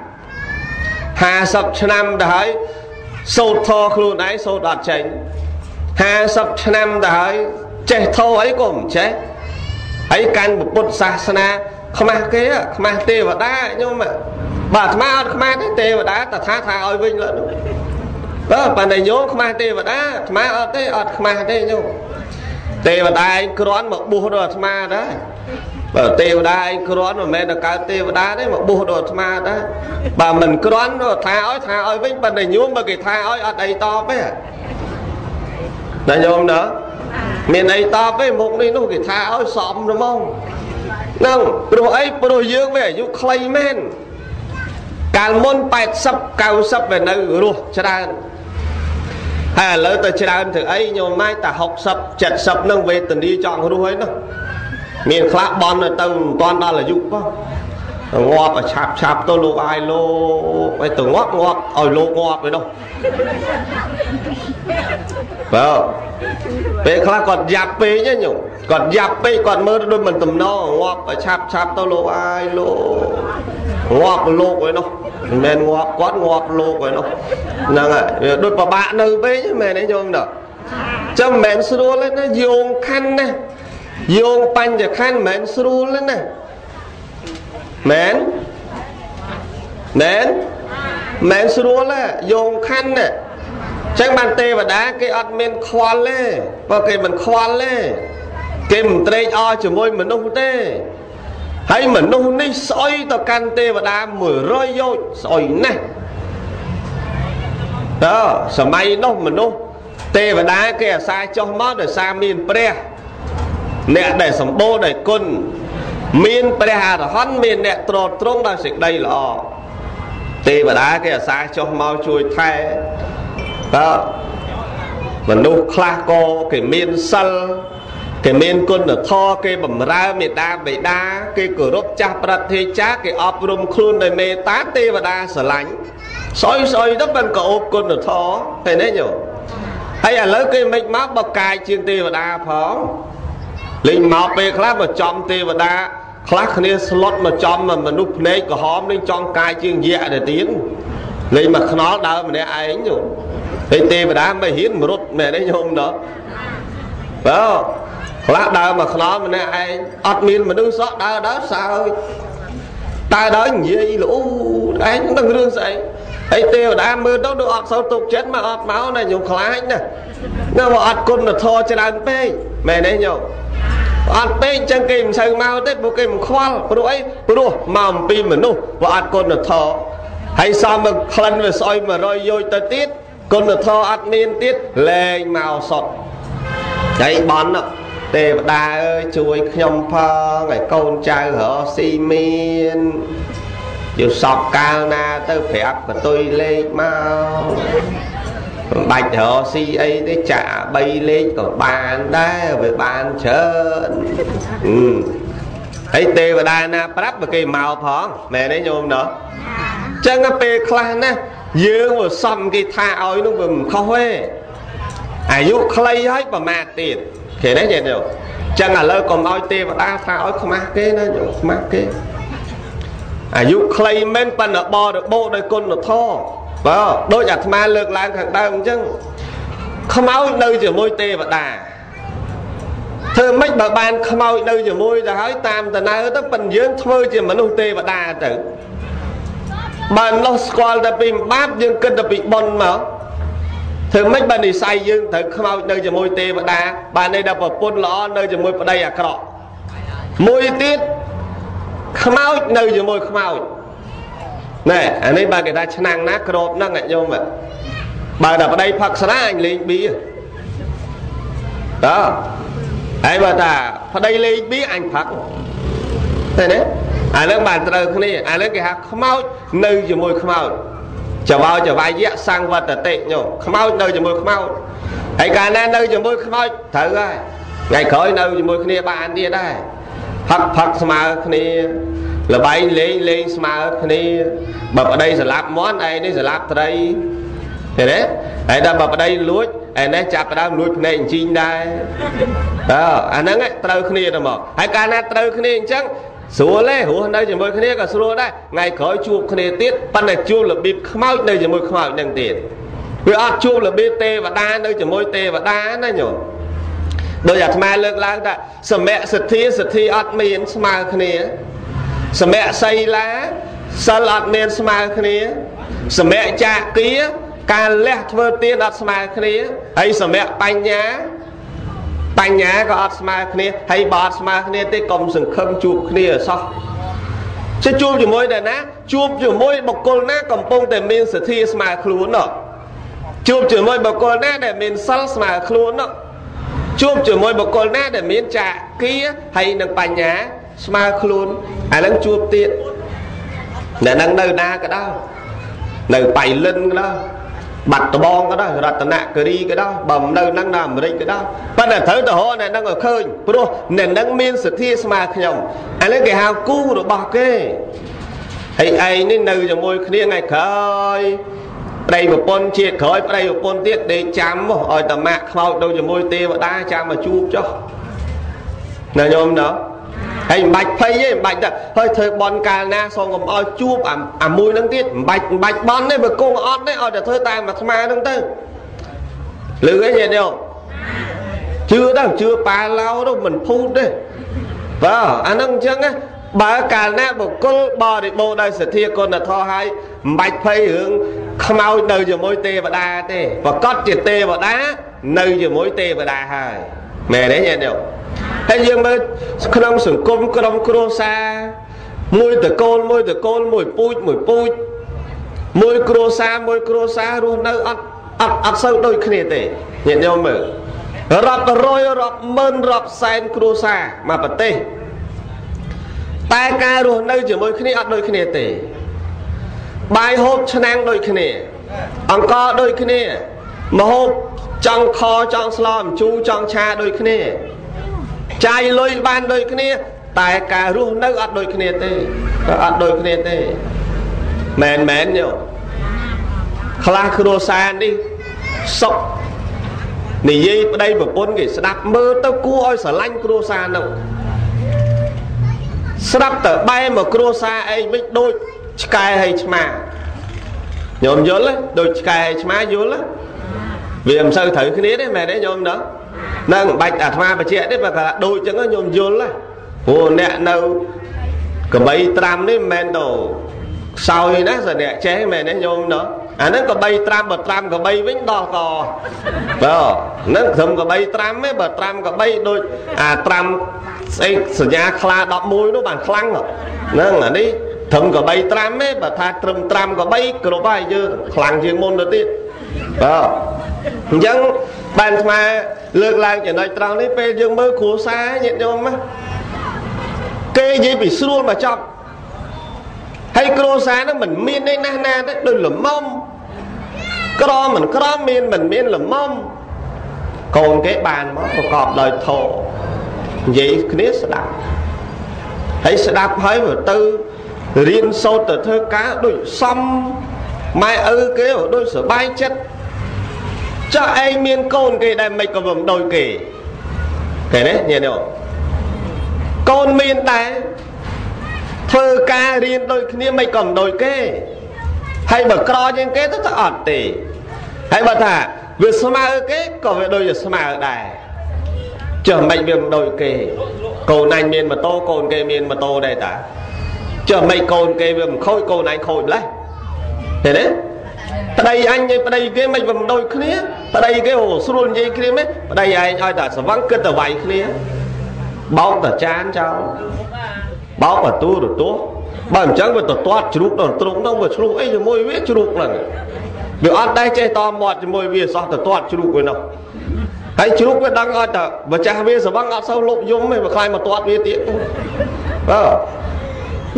50ឆ្នាំទៅហើយសោតធរខ្លួនឯងសោតអត់ចេញ50ឆ្នាំទៅហើយចេះធរអីក៏មិនចេះហើយកាន់ពុទ្ធសាសនាខ្មាស់គេខ្មាស់ទេវតាខ្ញុំបាទអាត្មាអត់ខ្មាស់ទេទេវតាតថាថាឲ្យវិញលើនោះបើប៉ុន្តែញោមខ្មាស់ទេវតាអាត្មាអត់ទេអត់ខ្មាស់ទេញោម ទេវតាឯងគ្រាន់មកបួសដល់អាត្មាដែរបើទេវតាឯងគ្រាន់មិនមែនទៅកើតទេវតាទេមកបួសដល់អាត្មាដែរបើមិនគ្រាន់ថាឲ្យថាឲ្យវិញប៉ុន្តែញោមបើគេថាឲ្យអត់អីតបទេណាញោមណាមានអីតបទេមុខនេះនោះគេថាឲ្យសំហ្មងហ្នឹងព្រោះអីព្រោះយើងវាអាយុខ្លីមែនកាលមុន80 90វានៅរស់ច្រើន ហើយឥឡូវទៅច្រើនធ្វើអីញោមម៉ែតែ60 70ហ្នឹងវេទនីចង់រស់ហើយនោះមានខ្លះបន់ទៅមិនតាន់ដល់អាយុផងងាប់ឲ្យឆាប់ឆាប់ទៅលោកអាយលោកឲ្យទៅងាប់ងាប់ឲ្យលោកងាប់ឯនោះបើពេលខ្លះគាត់យ៉ាប់ពេកញញោមគាត់យ៉ាប់ពេកគាត់មើលដូចមិនតំណងាប់ឲ្យឆាប់ឆាប់ទៅលោកអាយលោកងាប់លោកឯនោះ មិនមែនងាប់គាត់ងាប់លោកឯនោះហ្នឹងហើយវាដូចប្របាក់នៅពេកមែនទេញោមណាចាំមិនមែនស្រួលទេណាយោងខណ្ឌណាយោងបញ្ញខណ្ឌមិនមែនស្រួលទេណាមែនមែនមែនស្រួលទេយោងខណ្ឌណាចឹងបានទេវតាគេអត់មានខ្វល់ទេបើគេមិនខ្វល់ទេគេមិនត្រេកអរជាមួយមនុស្សទេ ហើយមនុស្សនេះស្អុយទៅកាន់ទេវតា100យោជស្អុយណាស់តើសម័យនោះមនុស្សទេវតាគេអាសាចុះមកដោយសារមានព្រះអ្នកដែលសម្បូរដោយគុណមានព្រះអរហន្តមានអ្នកត្រតត្រង់ដោយសេចក្តីល្អទេវតាគេអាសាចុះមកជួយថែតើមនុស្សខ្លះក៏គេមានសិល គេមានគុណធម៌គេបំរើមេដាបេដាគេគោរពចាស់ប្រតិចាគេអប់រំខ្លួនដោយមេត្តាទេវតាស្រឡាញ់ស្អុយស្អុយទៅមិនក៏អូបគុណធម៌ឃើញទេញោមហើយឥឡូវគេមិនមកបកាយជាងទេវតាផងលេងមកពេលខ្លះមកចំទេវតាខ្លះគ្នាស្លុតមកចំមនុស្សភ្នែកក្រហមលេងចង់កាយជាងយៈទៅទៀតលេងមកខ្នល់ដើរម្នាក់ឯងញោមហើយទេវតាមិនហ៊ានមរុតមែនទេញោមណោះបើ ខ្លះដើរមកខ្នល់ម្នាក់ឯងអត់មានមនុស្សសក់ដើរដើរសើចដើរដើរនិយាយលូឯងនឹងរឿងស្អីហើយទេវតាមើលទៅដូចអត់សូវទុកចិត្តមកអត់មកណាញោមខ្លាចណានៅមកអត់គុណធម៌ច្រើនពេកមែនទេញោមអត់ពេកចឹងគេមិនសូវមកទេព្រោះគេមិនខ្វល់ព្រោះអីព្រោះមកអំពីមនុស្សវាអត់គុណធម៌ហើយសំមកក្លិនវាស្អុយ100យោជទៅទៀតគុណធម៌អត់មានទៀតលែងមកសុទ្ធហើយបន់ ទេវតាអើយជួយខ្ញុំផងឲ្យកូនចៅរកស៊ីមានយកសពកាលណាទៅប្រាប់បន្ទុយលេខមកមិនបាច់រកស៊ីអីទេចាក់3លេខក៏បានដែរវាបានច្រើនហើយទេវតាណាប្រាប់បើគេមកផងមែនទេញោមណោះចឹងពេលខ្លះណាយើងមកសំគេថាឲ្យនោះវាមិនខុសទេអាយុខ្លីហើយប្រមាថទៀត ឃើញទេចេះទេចឹងឥឡូវកុំឲ្យទេវតាថាឲ្យខ្មាស់គេណាញោមខ្មាស់គេអាយុខ្លីមែនប៉ុន្តែបរិបូរដោយគុណធម៌បើដូចអាត្មាលើកឡើងខាងដើមអញ្ចឹងខ្មោចនៅជាមួយទេវតាធ្វើម៉េចបើបានខ្មោចនៅជាមួយទៅហើយតាមតណៅទៅប៉ុនយើងធ្វើជាមនុស្សទេវតាទៅបើនោះស្គាល់តែពីបាបយើងគិតតែពីបុណ្យមក ធ្វើម៉េចបើនិស័យយើងត្រូវខ្មោចនៅជាមួយទេវតាបានន័យថាប្រពន្ធល្អនៅជាមួយប្តីអាក្រក់មួយទៀតខ្មោចនៅជាមួយខ្មោចណែអានេះបើគេថាឆ្នាំងណាក្របហ្នឹងញោមបើតែប្តីផឹកស្រាអញលេងបៀតើហើយបើថាប្តីលេងបៀអញផឹកឃើញទេអានឹងបានត្រូវគ្នាអានឹងគេហៅខ្មោចនៅជាមួយខ្មោច ចវោចវាយៈសង្វត្តតិញោមខ្មោចនៅជាមួយខ្មោចហើយកាលណានៅជាមួយខ្មោចត្រូវហើយថ្ងៃក្រោយនៅជាមួយគ្នាបានទៀតដែរផឹកផឹកស្មើគ្នាលបៃលេងលេងស្មើគ្នាបើប្តីស្លាប់មន់ឯនេះស្លាប់ត្រីឃើញទេហើយដល់បើប្តីលួចឯនេះចាប់ដើមលួចភ្នែកអញ្ជីងដែរអើអាហ្នឹងត្រូវគ្នាទៅមកហើយកាលណាត្រូវគ្នាអញ្ចឹង ស្រួលទេរស់នៅជាមួយគ្នាក៏ស្រួលដែរថ្ងៃក្រោយជួបគ្នាទៀតប៉ុន្តែជួបរបៀបខ្មោចនៅជាមួយខ្មោចនឹងទៀតវាអត់ជួបរបៀបទេវតានៅជាមួយទេវតាណាញោមដោយអាត្មាលើកឡើងថាសមៈសទ្ធាសទ្ធាអត់មានស្មើគ្នាសមៈសីឡាសិលអត់មានស្មើគ្នាសមៈចាគៀការលះធ្វើទានអត់ស្មើគ្នាហើយសមៈបញ្ញា បញ្ញាក៏អត់ស្មើគ្នាហើយបើអត់ស្មើគ្នាទេកុំសង្ឃឹមជួបគ្នាសោះជិះជួបជាមួយតែណាជួបជាមួយបុគ្គលណាកំពុងតែមានសទ្ធាស្មើខ្លួននោះជួបជាមួយបុគ្គលណាដែលមានសិលស្មើខ្លួននោះជួបជាមួយបុគ្គលណាដែលមានចាគៀហើយនឹងបញ្ញាស្មើខ្លួនអានឹងជួបទៀតអ្នកនឹងនៅណាក៏ដោយនៅបៃលិនក៏ដោយ បាត់ដបងក៏ដោយរតនគិរីក៏ដោយបើមិននៅនឹងនៅអាមេរិកក៏ដោយប៉ុន្តែត្រូវទៅរកអ្នកនឹងឲ្យឃើញព្រោះអ្នកនឹងមានសទ្ធាស្មើខ្ញុំអានេះគេហៅគូរបស់គេហើយឯងនេះនៅជាមួយគ្នាថ្ងៃក្រោយប្តីប្រពន្ធជាតិក្រោយប្តីប្រពន្ធទៀតដេកចាំឲ្យតាម៉ាក់ខ្លោចទៅជាមួយទេវតាចាំមកជួបចុះណាញោមណា ហើយមិនបាច់ភ័យទេមិនបាច់ទៅហើយធ្វើបន់កាលណាសូមកុំឲ្យជួបអាមួយហ្នឹងទៀតមិនបាច់មិនបាច់បន់ទេបើគង់អត់ទេឲ្យតែធ្វើតាមអាត្មាហ្នឹងទៅលឺអីញាតិញោមជឿទៅជឿប៉ាឡោទៅមិនភូតទេបាទអាហ្នឹងអញ្ចឹងណាបើកាលណាបុគ្គលបរិបូរដោយសទ្ធាគុណធម៌ហើយមិនបាច់ភ័យរឿងខ្មោចនៅជាមួយទេវតាទេប្រកាសជាទេវតា នៅជាមួយទេវតាហើយ មែនទេញាតិញោមហើយយើងមើលក្នុងសង្គមក្រុមគ្រួសារមួយតកូលមួយតកូលមួយពូជមួយពូជមួយគ្រួសារមួយគ្រួសាររស់នៅអត់អត់អត់សូវដូចគ្នាទេញាតិញោមមើលរាប់រយរាប់ម៉ឺនរាប់សែនគ្រួសារមកប្រទេសតែការរស់នៅជាមួយគ្នាអត់ដូចគ្នាទេបាយហូបឆ្នាំងដូចគ្នា អង្ករដូចគ្នាមហូប ចង់ខចង់ស្លអំជូរចង់ឆាដូចគ្នាចាយលុយបានដូចគ្នា តែការរស់នៅអត់ដូចគ្នាទេអត់ដូចគ្នាទេមែនមែនយោខ្លះគ្រួសារនេះសុកនិយាយប្តីប្រពន្ធគេស្ដាប់មើលទៅគួរឲ្យស្រឡាញ់គ្រួសារនោះស្ដាប់ទៅបែរមកគ្រួសារឯងវិញដូចឆ្កែហើយឆ្មាញោមយល់ទេដូចឆ្កែហើយឆ្មាយល់ទេ វាមិនសូវត្រូវគ្នាទេមែនទេញោមណានឹងមិនបាច់អាត្មាបញ្ជាក់ទេបើថាដូចចឹងញោមយល់ណាព្រោះអ្នកនៅកបីត្រាំនេះមិនមែនទៅខ្សោយណាសិនអ្នកចេះមែនទេញោមណាអាហ្នឹងកបីត្រាំបើត្រាំកបីវិញដល់កបើហ្នឹងត្រឹមកបីត្រាំទេបើត្រាំកបីដូចអាត្រាំស្អីសញ្ញាខ្លា11នោះបានខ្លាំងហ្នឹងអានេះត្រឹមកបីត្រាំទេបើថាត្រឹមត្រាំកបីគ្រប់ហើយយើងខ្លាំងជាងមុនទៅទៀត បើអញ្ចឹងបានស្មាលើកឡើងចំណុចត្រង់នេះពេលយើងមើលគ្រួសារញាតិញោមណាគេនិយាយពីស្រួលមកចប់ហើយគ្រួសារហ្នឹងមិនមានឯណាស់ណាទេដូចល្មមក្រមិនក្រមានមិនមានល្មមកូនគេបានមកប្រកបដោយធម៌និយាយគ្នាស្ដាប់ហើយស្ដាប់ហើយទៅរៀនសូត្រទៅធ្វើការដូចសំ ម៉ែឪគេដូចសบายចិត្តចុះឯងមានកូនគេដែរមិនក៏មិនដូចគេឃើញទេញាតិញោមកូនមានដែរធ្វើការរៀនដូចគ្នាមិនក៏មិនដូចគេហើយបើក្រជាងគេទៅទៅអត់ទេហើយបើថាវាស្មើគេក៏វាដូចជាស្មើដែរចុះមិនវាមិនដូចគេកូនអញមានម៉ូតូកូនគេមានម៉ូតូដែរតាចុះមិនកូនគេវាមិនខូចកូនអញខូចម្លេះ ឃើញទេប្តីអញនិយាយប្តីគេមិនមិនដូចគ្នាប្តីគេអូស្រួលនិយាយគ្នាមិនប្តីឯងឲ្យតែស្វឹងគិតតែវាយគ្នាបោកតែចានចោលបោកបន្ទូរទោះបើអញ្ចឹងវាទៅទាត់ជ្រូកដល់ត្រង់ហ្នឹងវាឆ្លុះអីជាមួយវាជ្រូកហ្នឹងវាអត់ដែរចេះតមាត់ជាមួយវាសោះទៅទាត់ជ្រូកវានោះហើយជ្រូកវាដឹងអត់តម្ចាស់វាសវឹងអត់សូវលុបយំទេវាខ្លាចមកទាត់វាទៀតបើ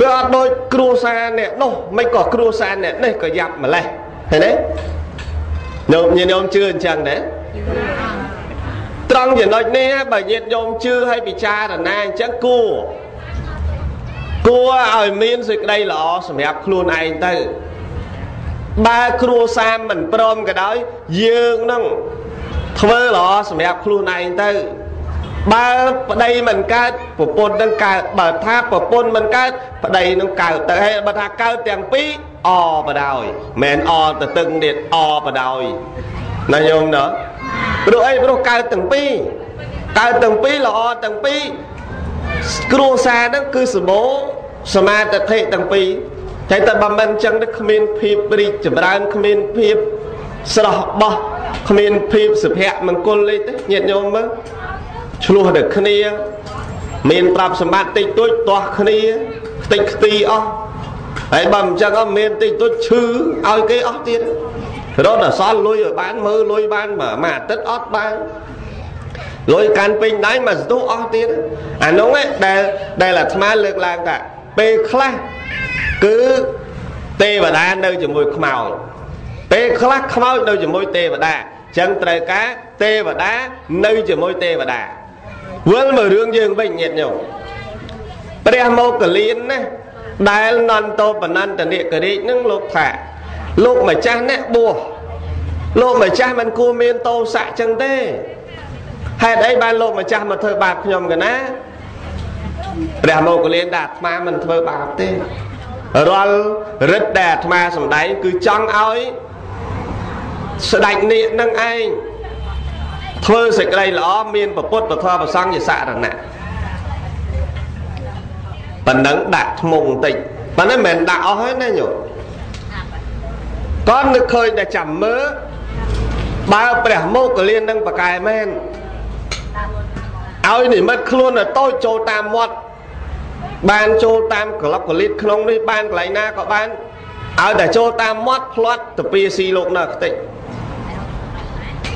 វាអត់ដូចគ្រួសារអ្នកនោះមិនក៏គ្រួសារអ្នកនេះក៏យ៉ាប់ម្លេះឃើញទេញោមញាតិញោមជឿអញ្ចឹងដែរត្រង់ចំណុចនេះបើញាតិញោមជឿឲ្យពិចារណាអញ្ចឹងគួរគួរឲ្យមានសេចក្តីល្អសម្រាប់ខ្លួនឯងទៅបើគ្រួសារមិនព្រមក៏ដោយយើងនឹងធ្វើល្អសម្រាប់ខ្លួនឯងទៅ បើប្តីមិនកើតប្រពន្ធនឹងកើតបើថាប្រពន្ធមិនកើតប្តីនឹងកើតទៅហើយបើថាកើតទាំងពីរអបដោយមិនអទៅតឹងទៀតអបដោយណាញោមណាព្រោះអីព្រោះកើតទាំងពីរកើតទាំងពីរល្អទាំងពីរគ្រួសារហ្នឹងគឺសម្បូរសមាធិទាំងពីរតែតែបើមិនអញ្ចឹងទៅគ្មានភាពរីកចម្រើនគ្មានភាពស្រស់បោះគ្មានភាពសុភមង្គលអីទេញាតិញោមមើល ឆ្លោះតែគ្នា មានប្រាប់សម្បត្តិតិចតួចទាស់គ្នាខ្ទេចខ្ទីអស់ហើយបើមិនចឹងអត់មានតិចតួចឈឺឲ្យគេអស់ទៀតរត់តែសល់លុយឲ្យបានមើលលុយបានមួយអាទិត្យអត់បានលុយកាន់ពេញដៃមកសន្ទុះអស់ទៀតអានោះឯងដែលដែលអាត្មាលើកឡើងថាពេលខ្លះគឺទេវតានៅជាមួយខ្មោចពេលខ្លះខ្មោចនៅជាមួយទេវតាអញ្ចឹងត្រូវការទេវតានៅជាមួយទេវតា វិលមករឿងយើងវិញញាតិញោមព្រះមកកលៀនណាដែលនន្តោបនន្តនិករាជនឹងលោកថាលោកម្ចាស់អ្នកបួសលោកម្ចាស់មិនគួរមានតោសៈចឹងទេហេតុអីបានលោកម្ចាស់មកធ្វើបាបខ្ញុំកណាព្រះមកលៀនថាអាត្មាមិនធ្វើបាបទេរាល់រិទ្ធដែលអាត្មាសំដែងគឺចង់ឲ្យស្ដេចនាគនឹងឯង ធ្វើសេចក្តីល្អមានពុទ្ធពធប្រសង្ឃជាសារណៈប៉ុណ្ណឹងដាក់ធ្មងបន្តិចប៉ុន្តែមិនមែនដាក់អស់ហើយណាញោមកននឹកឃើញតែចាំមើលបើព្រះមោគលាននឹងប្រកែមែនឲ្យនិមិត្តខ្លួនទៅតូចចូលតាមមាត់បានចូលតាមក្លុកកលិតក្នុងនេះបានកន្លែងណាក៏បានឲ្យតែចូលតាមមាត់ផ្លាត់ទៅពីស៊ីលោកនៅខ្ទេច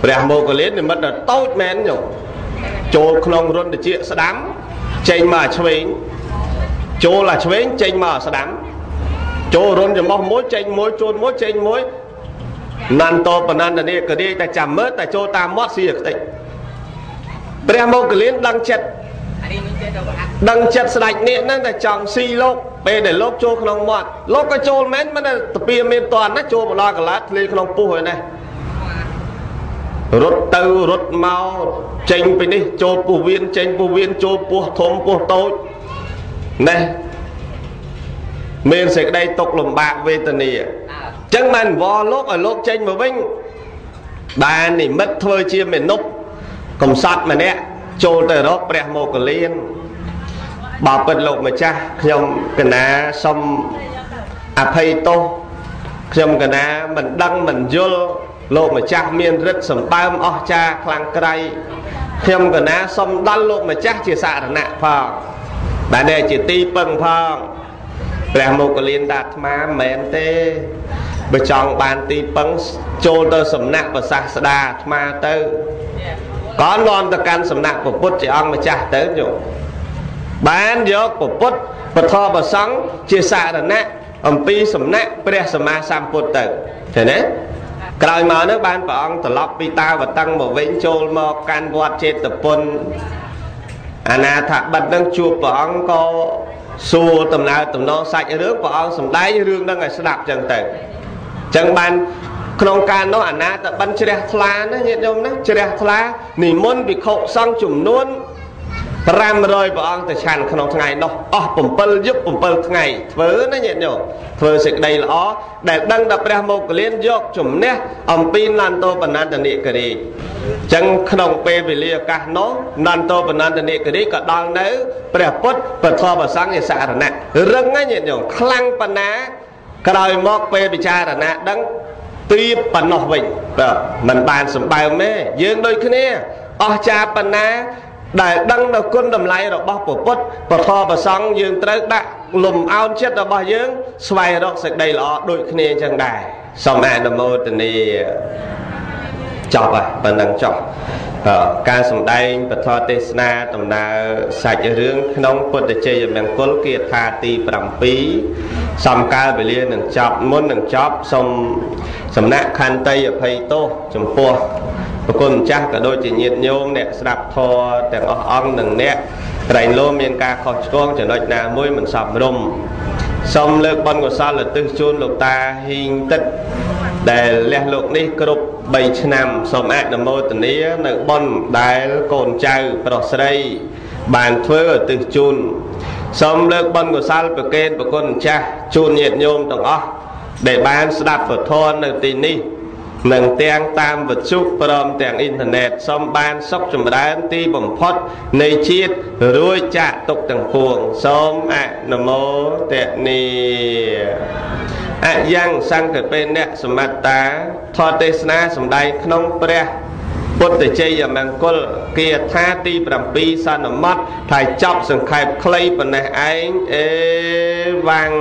ព្រះមោគលាននិមិត្តតូចមែនញោមចូលក្នុងរុនតិចស្ដាំចេញមកឆ្វេងចូលអាឆ្វេងចេញមកស្ដាំចូលរុនចំោះមួយចេញមួយចូលមួយចេញមួយនន្តោបនន្តនីករាជតែចាំមើលតែចូលតាមមាត់ស៊ីខ្ទេចព្រះមោគលានដឹងចិត្តដឹងចិត្តស្ដេចនេះហ្នឹងតែចង់ស៊ីលោកពេលដែលលោកចូលក្នុងមាត់លោកក៏ចូលមែនមិនតែពៀមានតន់ណាចូលមកដល់កលាត់ធ្លាយក្នុងពុះហើយណា រត់ទៅរត់មកចេញពីនេះចូលពោះវៀនចេញពោះវៀនចូលពោះធំពោះតូចណេះមានសេចក្តីទុកលំបាកវេទនាអញ្ចឹងបានវល់លោកឲ្យលោកចេញមកវិញបាននិមិត្តធ្វើជាមនុស្សកំសត់ម្នាក់ចូលទៅរកព្រះមោគលានបើពិតលោកម្ចាស់ខ្ញុំកណាសុំអភ័យទោសខ្ញុំកណាមិនដឹងមិនយល់ លោកម្ចាស់មានរិទ្ធសម្បើមអស្ចារខ្លាំងក្រៃខ្ញុំកណាសុំដល់លោកម្ចាស់ជាសារណៈផងបានតែជាទីពឹងផងព្រះមោគលានតាអាត្មាមិនមែនទេបើចង់បានទីពឹងចូលទៅសំណាក់ប្រសាស្ដាអាត្មាទៅក៏នាំទៅកាន់សំណាក់ពុទ្ធជាអង្គម្ចាស់ទៅញោមបានយកពុទ្ធពធប្រសង់ជាសារណៈអំពីសំណាក់ព្រះសម្មាសម្ពុទ្ធទៅឃើញទេ ក្រោយមកនោះបានព្រះអង្គត្រឡប់ពីតាវតឹងមកវិញចូលមកកាន់វត្តចេតពុនអាណាថាបិទនឹងជួបព្រះអង្គក៏សួរដំណើរតំណងសាច់រឿងព្រះអង្គសំដែងរឿងនឹងឲ្យស្ដាប់ចឹងទៅចឹងបានក្នុងការនោះអាណាតបិណ្ឌជ្រះថ្លាណាញាតិញោមណាជ្រះថ្លានិមន្តភិក្ខុសង្ឃចំនួន 500ព្រះអង្គទៅឆាន់ក្នុងថ្ងៃនោះអស់7យប់7ថ្ងៃធ្វើណាញាតិញោមធ្វើសេចក្តីល្អដែលដឹងដល់ព្រះមោគលានយកជំនះអំពីនន្តោបនន្តនិករាជចឹងក្នុងពេលវេលាឱកាសនោះនន្តោបនន្តនិករាជក៏ដល់នៅព្រះពុទ្ធពធបសង្ឃយសារណៈរឹងណាញាតិញោមខ្លាំងប៉ុណ្ណាក្រោយមកពេលពិចារណាដឹងព្រៀបប៉ុណ្ណោះវិញបាទมันបានសម្បើមទេយើងដូចគ្នាអស់ចាប៉ុណ្ណា ដែលដឹងនៅគុណតម្លៃរបស់ពុទ្ធពធប្រសង់យើងត្រូវដាក់លំអោនចិត្តរបស់យើង ស្វែងរកសេចក្តីល្អដូចគ្នាអញ្ចឹងដែរសូមអនុមោទនាចប់ហើយប៉ុណ្ណឹងចប់ការសម្ដែងពធទេសនាដំណើរសាច់រឿងក្នុងពុទ្ធជ័យមង្គលគាថាទី7សំកាលវេលានឹងចប់មុននឹងចប់សូមសំណាក់ខន្តីអភ័យទោសចំពោះ ប្រគុណម្ចាស់ក៏ដូចជាញាតិញោមអ្នកស្ដាប់ធម៌ទាំងអស់អង្គនិងអ្នកត្រែងលោមានការខុសឆ្គងចំណុចណាមួយមិនសមរម្យសូមលើកបុណ្យកុសលឧទ្ទិសជូនលោកតាហ៊ីងទឹកដែលលះលោកនេះគ្រប់3ឆ្នាំសូមអនុមោទនានៅបុណ្យដែលកូនចៅប្រុសស្រី បានធ្វើឧទ្ទិសជូនសូមលើកបុណ្យកុសលប្រកេតប្រគុណម្ចាស់ជូនញាតិញោមទាំងអស់ដែលបានស្ដាប់ពធនៅទីនេះ និងទាំងតាមវិទ្យុព្រមទាំងអ៊ីនធឺណិតសូមបានសុខចម្រើនទីបំផុតនៃជាតិរួចចាក់ទុកទាំងពួងសូមអនុមោទនីអយ៉ាងសង្កពេអ្នកសមត្តាធរទេសនាសម្ដែងក្នុងព្រះពុទ្ធជ័យមង្គលគាថាទី7សន្មត់ថាចប់សង្ខេបខ្លីប៉ុណ្ណេះឯងអេវ៉ាំង